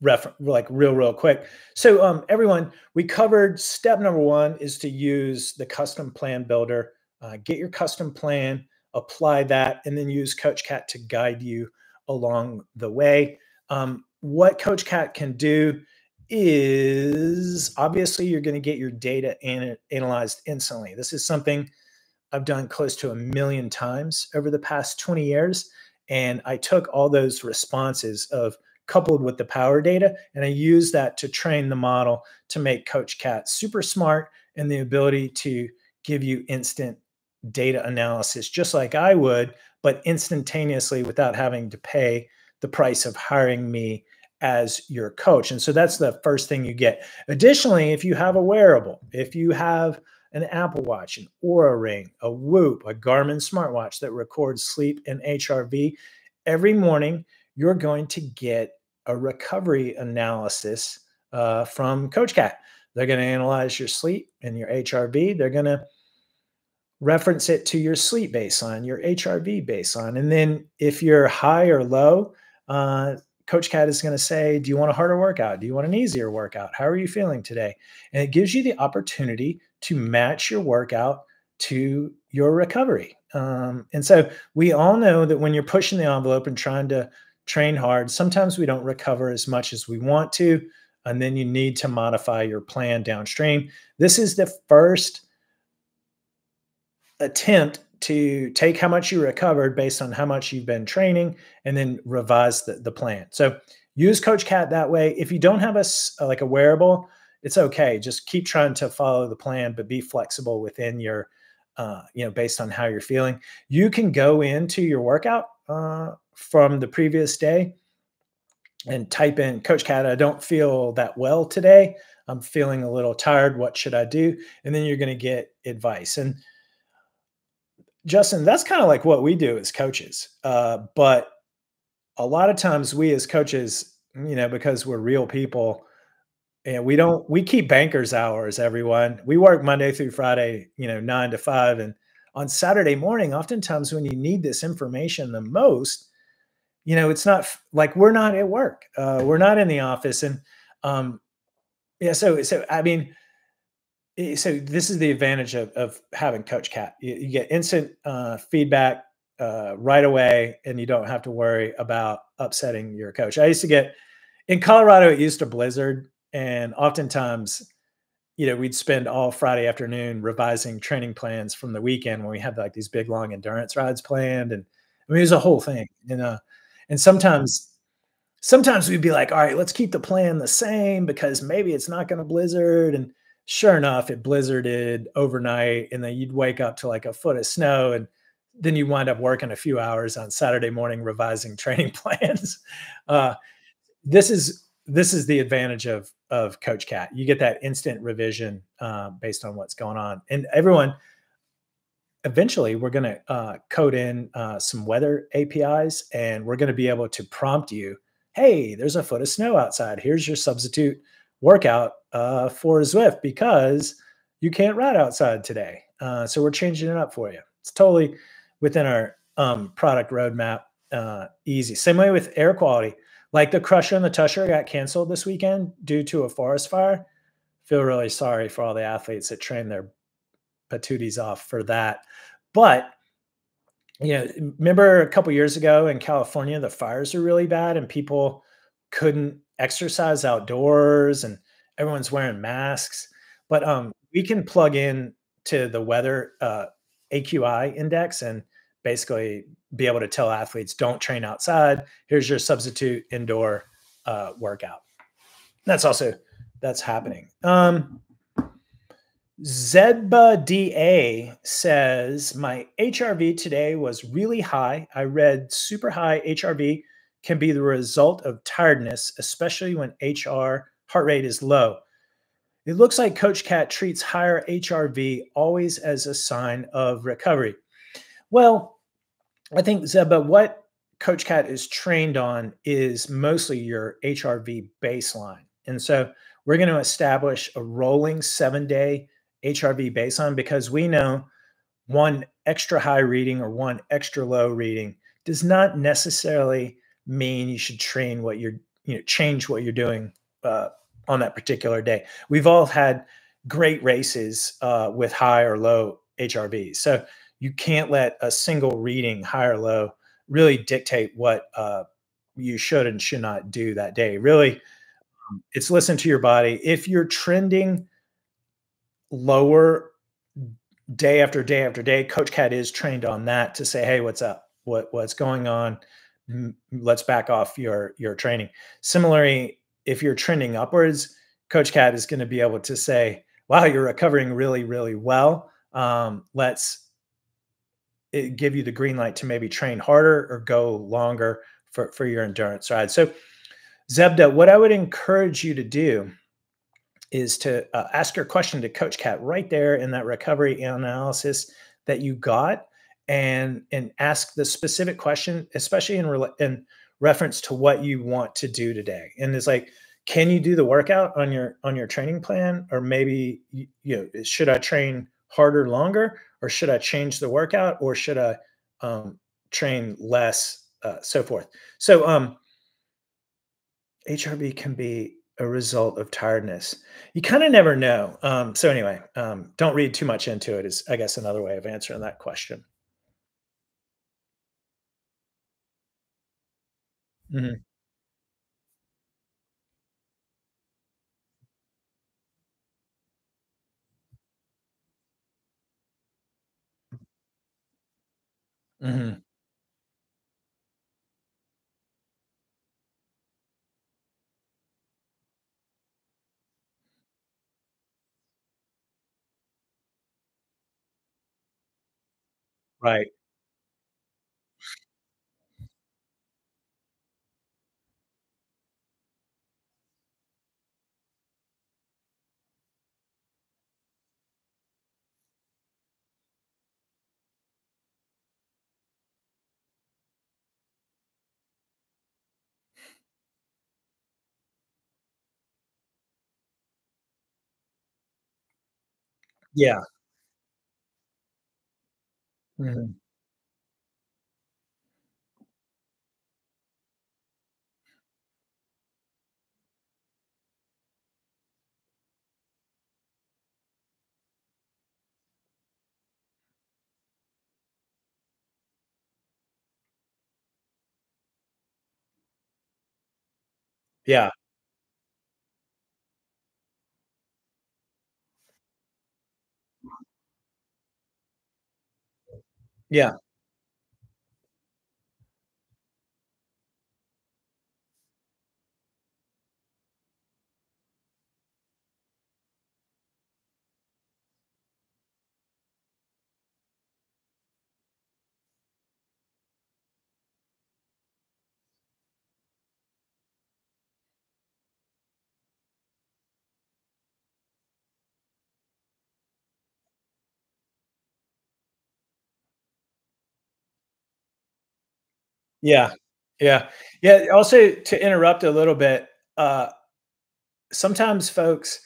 ref- like real, real quick. So, um, everyone, we covered step number one is to use the custom plan builder. Uh, get your custom plan, apply that, and then use Coach Cat to guide you along the way. Um, what Coach Cat can do is obviously you're going to get your data an- analyzed instantly. This is something I've done close to a million times over the past 20 years. And I took all those responses of coupled with the power data, and I used that to train the model to make Coach Cat super smart and the ability to give you instant data analysis, just like I would, but instantaneously without having to pay the price of hiring me as your coach. And so that's the first thing you get. Additionally, if you have a wearable, if you have an Apple Watch, an Oura Ring, a Whoop, a Garmin smartwatch that records sleep and HRV. Every morning, you're going to get a recovery analysis uh, from Coach Cat. They're going to analyze your sleep and your HRV. They're going to reference it to your sleep baseline, your HRV baseline. And then if you're high or low, uh, Coach Cat is going to say, Do you want a harder workout? Do you want an easier workout? How are you feeling today? And it gives you the opportunity to match your workout to your recovery. Um, and so we all know that when you're pushing the envelope and trying to train hard, sometimes we don't recover as much as we want to. And then you need to modify your plan downstream. This is the first attempt to take how much you recovered based on how much you've been training and then revise the, the plan. So use Coach Cat that way. If you don't have a like a wearable, it's okay. Just keep trying to follow the plan, but be flexible within your, uh, you know, based on how you're feeling. You can go into your workout uh, from the previous day and type in Coach Cat. I don't feel that well today. I'm feeling a little tired. What should I do? And then you're going to get advice. And Justin, that's kind of like what we do as coaches. Uh, but a lot of times we as coaches, you know, because we're real people, and we don't we keep bankers hours, everyone. We work Monday through Friday, you know, nine to five. And on Saturday morning, oftentimes when you need this information the most, you know, it's not like we're not at work. Uh, we're not in the office. And um, yeah, so so I mean, so this is the advantage of, of having Coach Cat. You, you get instant uh, feedback uh, right away, and you don't have to worry about upsetting your coach. I used to get in Colorado. It used to blizzard and oftentimes, you know, we'd spend all Friday afternoon revising training plans from the weekend when we had like these big long endurance rides planned. And I mean, it was a whole thing. And uh, and sometimes sometimes we'd be like, all right, let's keep the plan the same because maybe it's not going to blizzard. And sure enough, it blizzarded overnight, and then you'd wake up to like a foot of snow, and then you wind up working a few hours on Saturday morning revising [laughs] training plans. Uh, this is this is the advantage of of Coach Cat. You get that instant revision uh, based on what's going on, and everyone. Eventually, we're going to uh, code in uh, some weather APIs, and we're going to be able to prompt you. Hey, there's a foot of snow outside. Here's your substitute workout uh, for Zwift because you can't ride outside today. Uh, so we're changing it up for you. It's totally within our um, product roadmap uh, easy. Same way with air quality. Like the Crusher and the Tushar got canceled this weekend due to a forest fire. Feel really sorry for all the athletes that train their patooties off for that. But you know, remember a couple years ago in California, the fires were really bad and people couldn't exercise outdoors and everyone's wearing masks. But um, we can plug in to the weather uh, AQI index and basically be able to tell athletes don't train outside. Here's your substitute indoor uh, workout. That's also that's happening. Um, Zedba DA says my HRV today was really high. I read super high HRV can be the result of tiredness, especially when HR heart rate is low. It looks like Coach Cat treats higher HRV always as a sign of recovery. Well, I think Zeba, what Coach Cat is trained on is mostly your HRV baseline. And so we're going to establish a rolling seven day HRV baseline because we know one extra high reading or one extra low reading does not necessarily mean you should train what you're, you know, change what you're doing uh, on that particular day. We've all had great races uh, with high or low HRVs. So you can't let a single reading, high or low, really dictate what uh, you should and should not do that day. Really, um, it's listen to your body. If you're trending lower day after day after day, Coach Cat is trained on that to say, "Hey, what's up? What what's going on? Let's back off your your training." Similarly, if you're trending upwards, Coach Cat is going to be able to say, "Wow, you're recovering really, really well. Um, let's eh, give you the green light to maybe train harder or go longer for for your endurance ride." So, Zebda, what I would encourage you to do is to uh, ask your question to Coach Cat right there in that recovery analysis that you got, and and ask the specific question, especially in re- in reference to what you want to do today. And it's like, can you do the workout on your on your training plan, or maybe you, know, should I train harder, longer, or should I change the workout, or should I um, train less, uh, so forth. So um, HRV can be a result of tiredness. You kind of never know. Um, so anyway, um, don't read too much into it. Is I guess another way of answering that question. Mhm. Mhm. Right. Yeah. Mhm. Yeah. Yeah. Yeah. Yeah. Yeah. Also, to interrupt a little bit, uh, sometimes folks,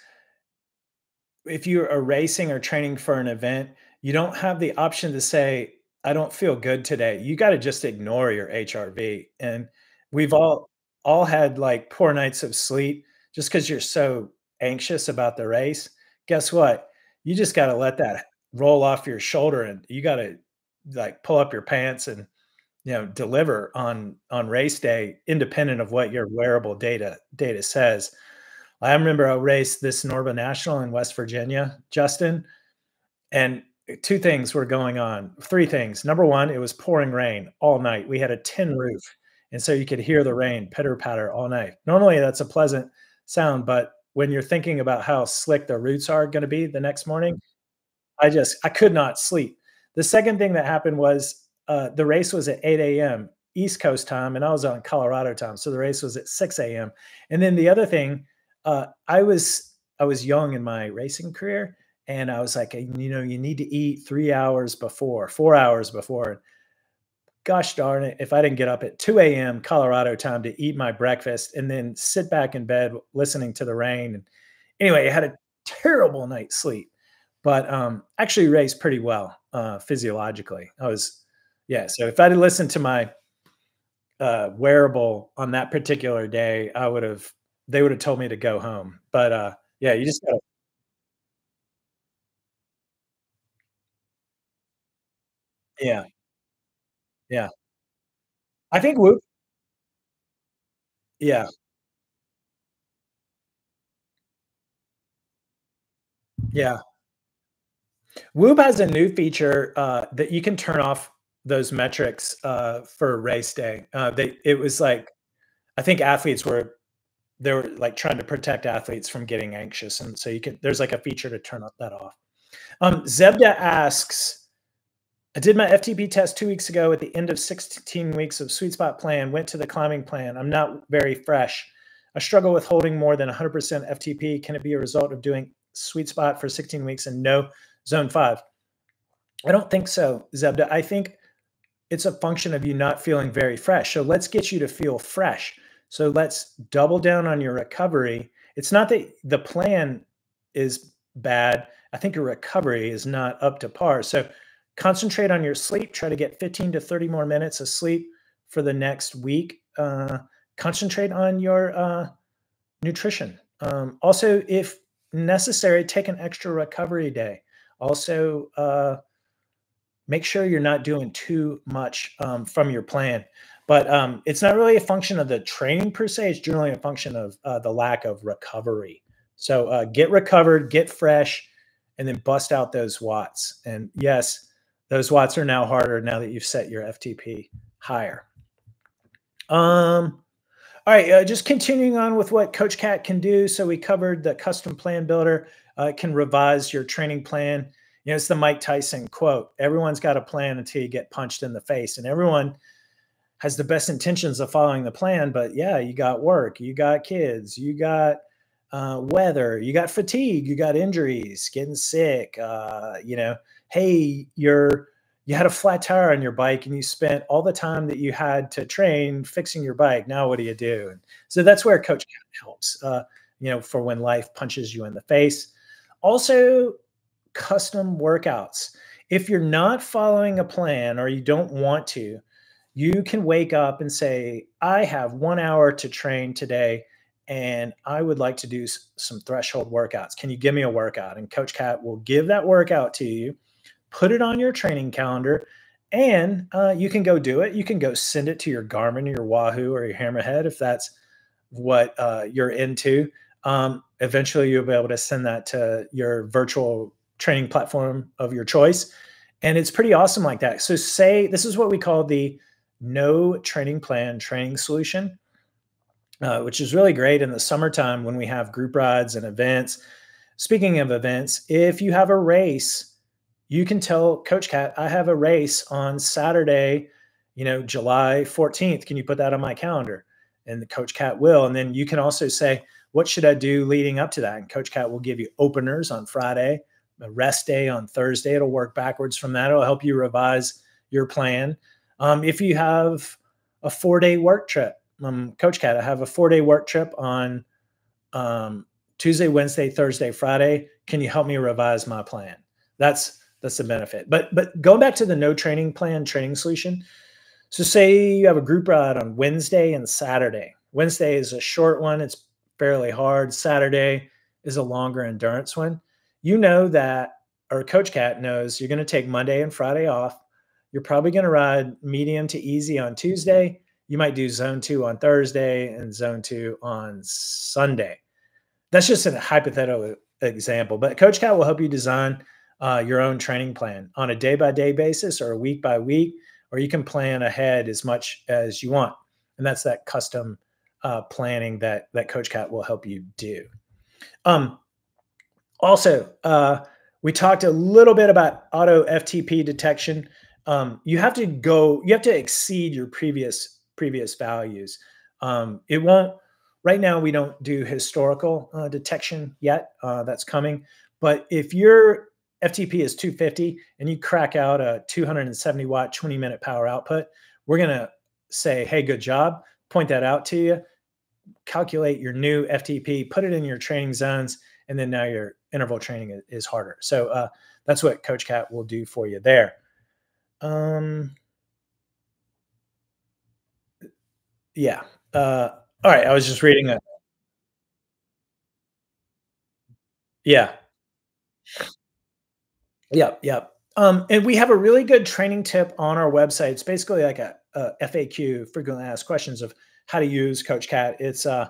if you are racing or training for an event, you don't have the option to say, I don't feel good today. You got to just ignore your HRV. And we've all all had like poor nights of sleep just because you're so anxious about the race. Guess what? You just got to let that roll off your shoulder and you got to like pull up your pants and you know deliver on on race day independent of what your wearable data data says. I remember a race this NORBA national in west virginia justin and eh, two things were going on three things. Number one it was pouring rain all night. We had a tin mm. roof and so you could hear the rain pitter patter all night. Normally that's a pleasant sound but when you're thinking about how slick the roots are going to be the next morning mm. i just i could not sleep. The second thing that happened was uh, the race was at 8 a.m. East Coast time, and I was on Colorado time, so the race was at 6 a.m. And then the other thing, uh, I was I was young in my racing career, and I was like, you know, you need to eat three hours before, four hours before. Gosh darn it, if I didn't get up at 2 a.m. Colorado time to eat my breakfast and then sit back in bed listening to the rain. And anyway, I had a terrible night's sleep, but um, actually raced pretty well uh, physiologically. I was yeah. So if I'd listened to my uh, wearable on that particular day, I would have. They would have told me to go home. But uh, yeah, you just gotta. Yeah. Yeah. I think Whoop. Yeah. Yeah. Whoop has a new feature uh, that you can turn off those metrics uh, for race day. Uh, they it was like I think athletes were they were like trying to protect athletes from getting anxious, and so you can there's like a feature to turn that off. Um, Zebda asks, I did my FTP test two weeks ago at the end of 16 weeks of sweet spot plan. Went to the climbing plan. I'm not very fresh. I struggle with holding more than 100% FTP. Can it be a result of doing sweet spot for 16 weeks and no zone five? I don't think so, Zebda. I think it's a function of you not feeling very fresh. So let's get you to feel fresh. So let's double down on your recovery. It's not that the plan is bad. I think your recovery is not up to par. So concentrate on your sleep. Try to get 15 to 30 more minutes of sleep for the next week. Uh, concentrate on your uh, nutrition. Um, also, if necessary, take an extra recovery day. Also, uh, make sure you're not doing too much um, from your plan. But um, it's not really a function of the training per se. It's generally a function of uh, the lack of recovery. So uh, get recovered, get fresh, and then bust out those watts. And yes, those watts are now harder now that you've set your FTP higher. Um, all right, uh, just continuing on with what Coach Cat can do. So we covered the custom plan builder. Uh, can revise your training plan you know, it's the Mike Tyson quote everyone's got a plan until you get punched in the face. And everyone has the best intentions of following the plan. But yeah, you got work, you got kids, you got uh, weather, you got fatigue, you got injuries, getting sick. Uh, you know, hey, you're you had a flat tire on your bike and you spent all the time that you had to train fixing your bike. Now what do you do? And so that's where Coach helps. Uh, you know, for when life punches you in the face. Also, custom workouts. If you're not following a plan or you don't want to, you can wake up and say, I have one hour to train today and I would like to do some threshold workouts. Can you give me a workout? And Coach Cat will give that workout to you, put it on your training calendar, and uh, you can go do it. You can go send it to your Garmin, your Wahoo, or your Hammerhead if that's what uh, you're into. Um, eventually, you'll be able to send that to your virtual training platform of your choice. And it's pretty awesome like that. So, say this is what we call the no training plan training solution, uh, which is really great in the summertime when we have group rides and events. Speaking of events, if you have a race, you can tell Coach Cat, I have a race on Saturday, you know, July 14th. Can you put that on my calendar? And the Coach Cat will. And then you can also say, what should I do leading up to that? And Coach Cat will give you openers on Friday a rest day on Thursday. It'll work backwards from that. It'll help you revise your plan. Um, if you have a four day work trip, um, Coach Cat, I have a four day work trip on um, Tuesday, Wednesday, Thursday, Friday. Can you help me revise my plan? That's that's the benefit. But but going back to the no training plan training solution. So say you have a group ride on Wednesday and Saturday. Wednesday is a short one. It's fairly hard. Saturday is a longer endurance one. You know that, or Coach Cat knows you're going to take Monday and Friday off. You're probably going to ride medium to easy on Tuesday. You might do zone two on Thursday and zone two on Sunday. That's just a hypothetical example, but Coach Cat will help you design uh, your own training plan on a day by day basis or a week by week, or you can plan ahead as much as you want. And that's that custom uh, planning that that Coach Cat will help you do. Um, also, uh, we talked a little bit about auto FTP detection. Um, you have to go, you have to exceed your previous previous values. Um, it won't. Right now, we don't do historical uh, detection yet. Uh, that's coming. But if your FTP is 250 and you crack out a 270 watt, 20 minute power output, we're gonna say, "Hey, good job." Point that out to you. Calculate your new FTP, put it in your training zones, and then now your interval training is harder. So uh, that's what Coach Cat will do for you there. Um, yeah. Uh, all right. I was just reading a. Yeah. Yep. Yep. Um, and we have a really good training tip on our website. It's basically like a, a FAQ, frequently asked questions of how to use Coach Cat. It's uh,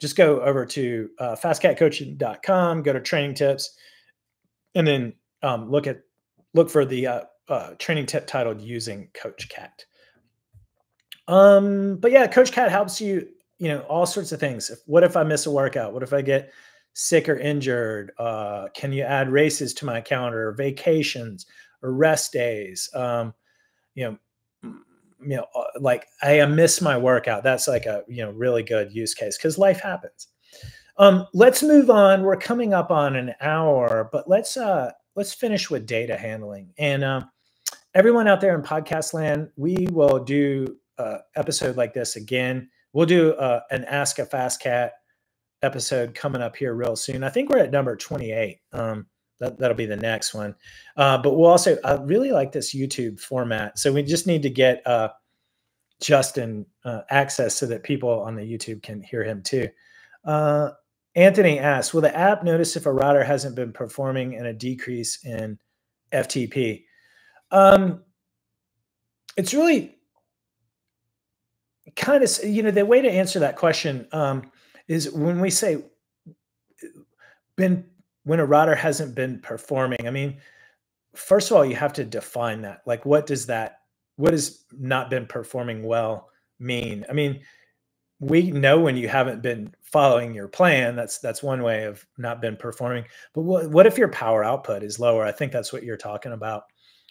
just go over to uh, fascatcoaching.com, go to training tips, and then um, look at look for the uh, uh, training tip titled "Using Coach Cat." Um, but yeah, Coach Cat helps you, you know, all sorts of things. If, what if I miss a workout? What if I get sick or injured? Uh, can you add races to my calendar, or vacations, or rest days? Um, you know, you know, uh, like I miss my workout. That's like a you know really good use case because life happens. Um, let's move on. We're coming up on an hour, but let's uh let's finish with data handling. And um, everyone out there in podcast land, we will do uh, episode like this again. We'll do uh, an Ask a FasCat episode coming up here real soon. I think we're at number 28. Um, that, that'll be the next one. Uh, but we'll also, I really like this YouTube format. So we just need to get uh, Justin uh, access so that people on the YouTube can hear him too. Uh, Anthony asks, will the app notice if a router hasn't been performing and a decrease in FTP? Um, it's really kind of you know the way to answer that question um, is when we say been when a router hasn't been performing i mean first of all you have to define that. Like what does that what has not been performing well mean? I mean we know when you haven't been following your plan that's that's one way of not been performing. But what, what if your power output is lower? I think that's what you're talking about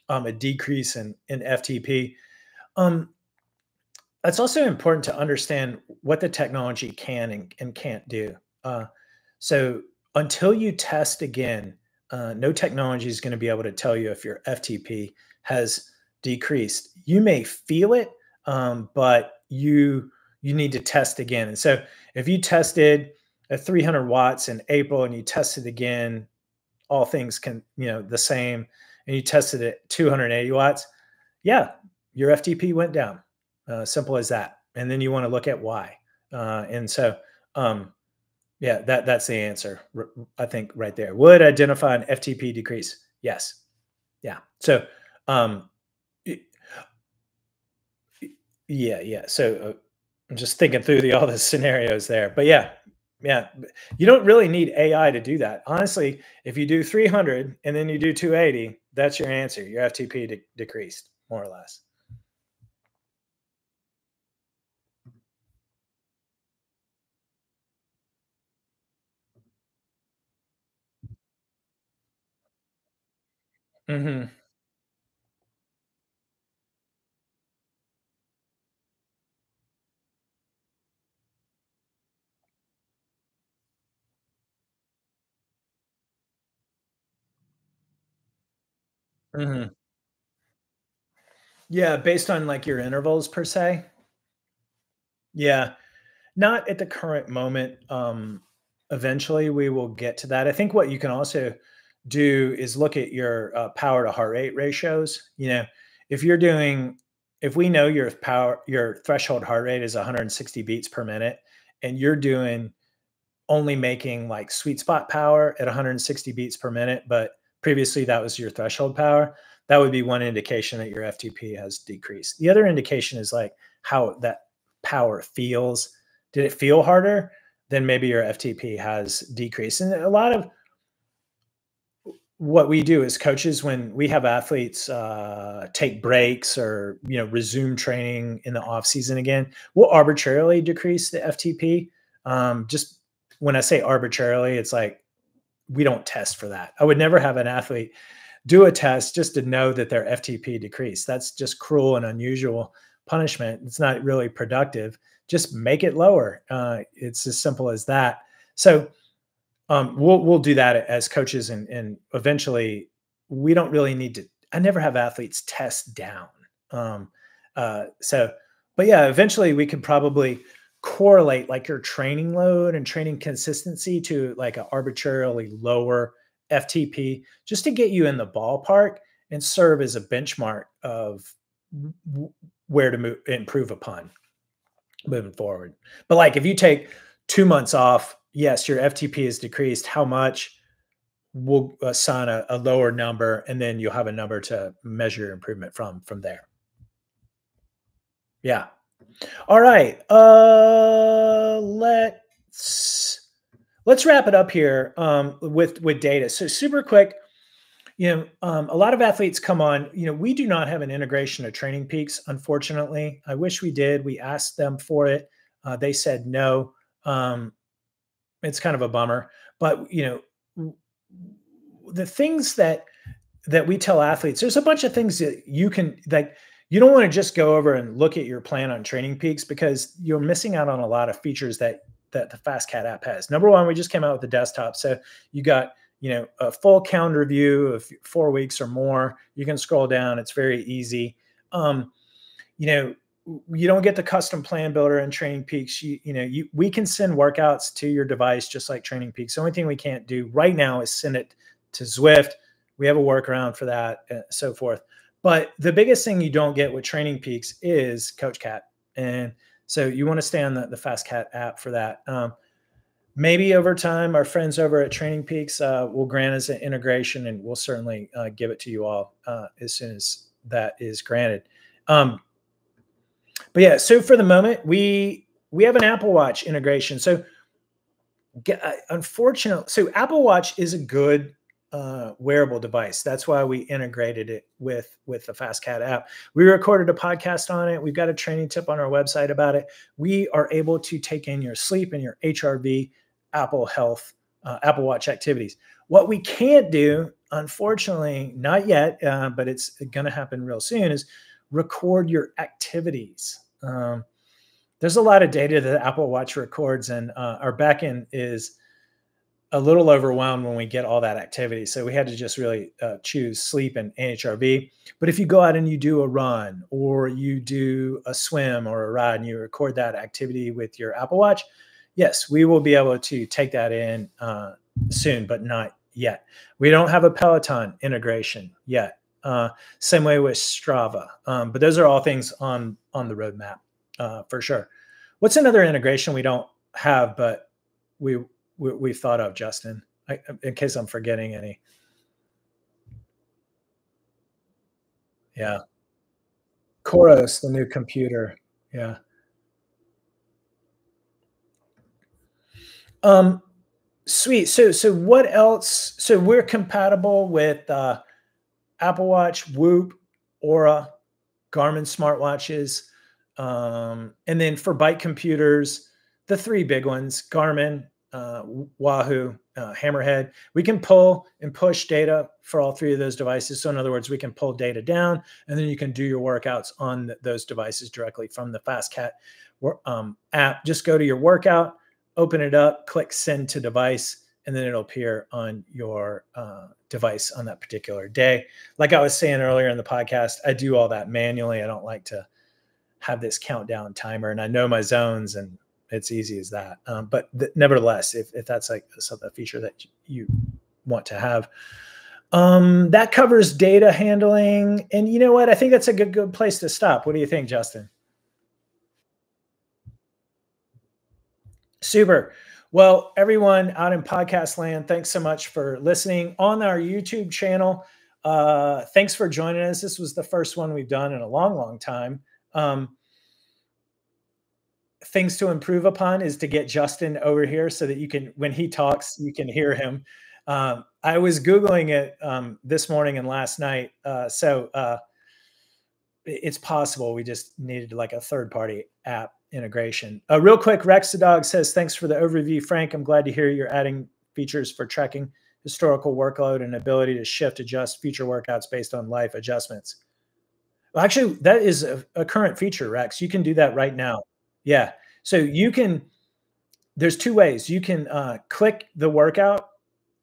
um, a decrease in in ftp um, it's also important to understand what the technology can and, and can't do. Uh, so until you test again, uh, no technology is going to be able to tell you if your FTP has decreased. You may feel it, um, but you you need to test again. And so if you tested at 300 watts in April and you tested again, all things can you know the same, and you tested at 280 watts, yeah, your FTP went down. Uh, simple as that. And then you want to look at why. Uh, and so, um, yeah, that that's the answer. I think right there. Would identify an FTP decrease? Yes. Yeah. So, um, yeah, yeah. So uh, I'm just thinking through the all the scenarios there. But yeah, yeah, you don't really need AI to do that. Honestly, if you do 300 and then you do 280, that's your answer. Your FTP de- decreased more or less. Mhm. Mhm. Yeah, based on, like, your intervals per se? Yeah. Not at the current moment, um, eventually, we will get to that. I think what you can also do is look at your uh, power to heart rate ratios. You know, if you're doing, if we know your power, your threshold heart rate is 160 beats per minute, and you're doing only making like sweet spot power at 160 beats per minute, but previously that was your threshold power, that would be one indication that your FTP has decreased. The other indication is like how that power feels. Did it feel harder? Then maybe your FTP has decreased. And a lot of what we do as coaches when we have athletes uh, take breaks or you know resume training in the off season again, we'll arbitrarily decrease the FTP. Um, just when I say arbitrarily, it's like we don't test for that. I would never have an athlete do a test just to know that their FTP decreased. That's just cruel and unusual punishment. It's not really productive. Just make it lower. Uh, it's as simple as that. So um, we'll we'll do that as coaches, and and eventually we don't really need to. I never have athletes test down. Um, uh, so, but yeah, eventually we could probably correlate like your training load and training consistency to like an arbitrarily lower FTP just to get you in the ballpark and serve as a benchmark of where to move, improve upon moving forward. But like if you take two months off, yes, your FTP is decreased. How much? We'll assign a, a lower number, and then you'll have a number to measure your improvement from from there. Yeah. All right. Uh, let's let's wrap it up here um, with with data. So super quick. You know, um, a lot of athletes come on. You know, we do not have an integration of Training Peaks. Unfortunately, I wish we did. We asked them for it. Uh, they said no. Um, it's kind of a bummer. But you know, the things that that we tell athletes, there's a bunch of things that you can like you don't want to just go over and look at your plan on training peaks because you're missing out on a lot of features that that the FasCat app has. Number one, we just came out with the desktop, so you got you know a full calendar view of four weeks or more. You can scroll down; it's very easy. Um, you know, you don't get the custom plan builder and Training Peaks. You, you know, you we can send workouts to your device just like Training Peaks. The only thing we can't do right now is send it to Zwift. We have a workaround for that, and so forth. But the biggest thing you don't get with Training Peaks is Coach Cat. And so you want to stay on the, the FasCat app for that. Um, maybe over time, our friends over at Training Peaks uh, will grant us an integration and we'll certainly uh, give it to you all uh, as soon as that is granted. Um, but yeah, so for the moment, we we have an Apple Watch integration. So uh, unfortunately, so Apple Watch is a good uh, wearable device. That's why we integrated it with with the FasCat app. We recorded a podcast on it. We've got a training tip on our website about it. We are able to take in your sleep and your HRV, Apple Health, uh, Apple Watch activities. What we can't do, unfortunately, not yet, uh, but it's going to happen real soon, is record your activities. Um, there's a lot of data that Apple Watch records, and uh, our backend is a little overwhelmed when we get all that activity. So we had to just really uh, choose sleep and NHRV. But if you go out and you do a run or you do a swim or a ride and you record that activity with your Apple Watch, yes, we will be able to take that in uh, soon, but not yet. We don't have a Peloton integration yet. Uh, same way with Strava. Um, but those are all things on on the roadmap uh, for sure. What's another integration we don't have, but we we, have thought of, Justin, I, in case I'm forgetting any. Yeah. Coros, the new computer. Yeah. Um, sweet. So, so what else? So we're compatible with uh, Apple Watch, Whoop, Oura, Garmin smartwatches, um, and then for bike computers, the three big ones: Garmin, uh, Wahoo, uh, Hammerhead. We can pull and push data for all three of those devices. So in other words, we can pull data down and then you can do your workouts on th those devices directly from the FasCat um, app. Just go to your workout, open it up, click send to device, and then it'll appear on your uh, device on that particular day. Like I was saying earlier in the podcast, I do all that manually. I don't like to have this countdown timer and I know my zones and it's easy as that. Um, but th- nevertheless, if, if that's like a feature that you want to have, Um, that covers data handling. And you know what? I think that's a good good place to stop. What do you think, Justin? Super. Well, everyone out in podcast land, thanks so much for listening on our YouTube channel. Uh, thanks for joining us. This was the first one we've done in a long, long time. Um, things to improve upon is to get Justin over here so that you can, when he talks, you can hear him. Um, I was Googling it um, this morning and last night. Uh, so uh, it's possible we just needed like a third party app integration. Uh, real quick, Rex the dog says, thanks for the overview, Frank. I'm glad to hear you're adding features for tracking historical workload and ability to shift, adjust future workouts based on life adjustments. Well, actually, that is a, a current feature, Rex. You can do that right now. Yeah. So you can, there's two ways. You can uh, click the workout,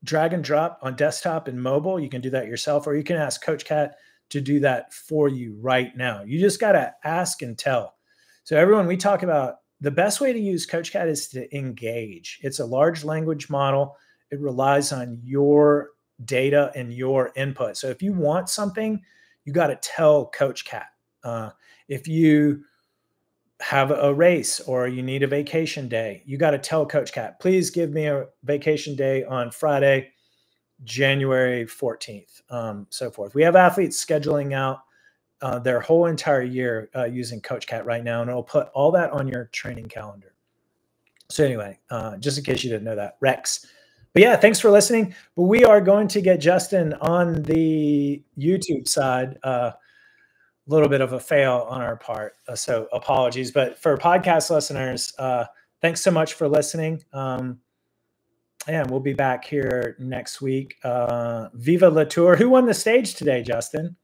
drag and drop on desktop and mobile. You can do that yourself, or you can ask Coach Cat to do that for you right now. You just got to ask and tell. So, everyone, we talk about the best way to use Coach Cat is to engage. It's a large language model, it relies on your data and your input. So, if you want something, you got to tell Coach Cat. Uh, if you have a race or you need a vacation day, you got to tell Coach Cat, please give me a vacation day on Friday, January 14th, um, so forth. We have athletes scheduling out uh, their whole entire year uh, using Coach Cat right now, and it'll put all that on your training calendar. So, anyway, uh, just in case you didn't know that, Rex. But yeah, thanks for listening. But we are going to get Justin on the YouTube side uh, little bit of a fail on our part. Uh, so apologies. But for podcast listeners, uh, thanks so much for listening. Um, and we'll be back here next week. Uh, Viva Latour. Who won the stage today, Justin?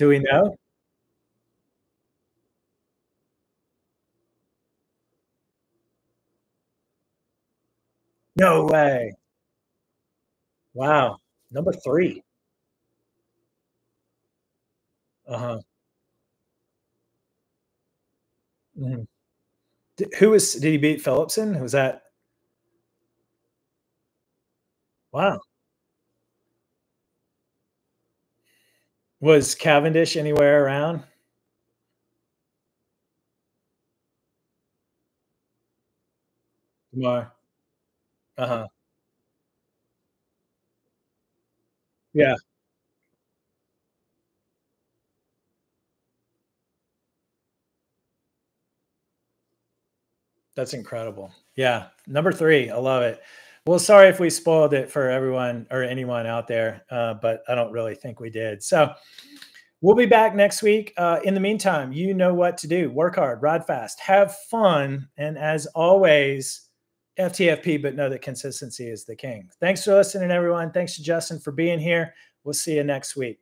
Do we know? No way. Wow. Number three. Uh huh. Mhm. D who was did he beat Philipsen? Was that wow. Was Cavendish anywhere around? Tomorrow. Uh-huh. Yeah, that's incredible. Yeah, number 3, I love it. Well, sorry if we spoiled it for everyone or anyone out there, uh, but I don't really think we did. So, we'll be back next week. Uh, in the meantime, you know what to do. Work hard, ride fast, have fun, and as always, FTFP, but know that consistency is the king. Thanks for listening, everyone. Thanks to Justin for being here. We'll see you next week.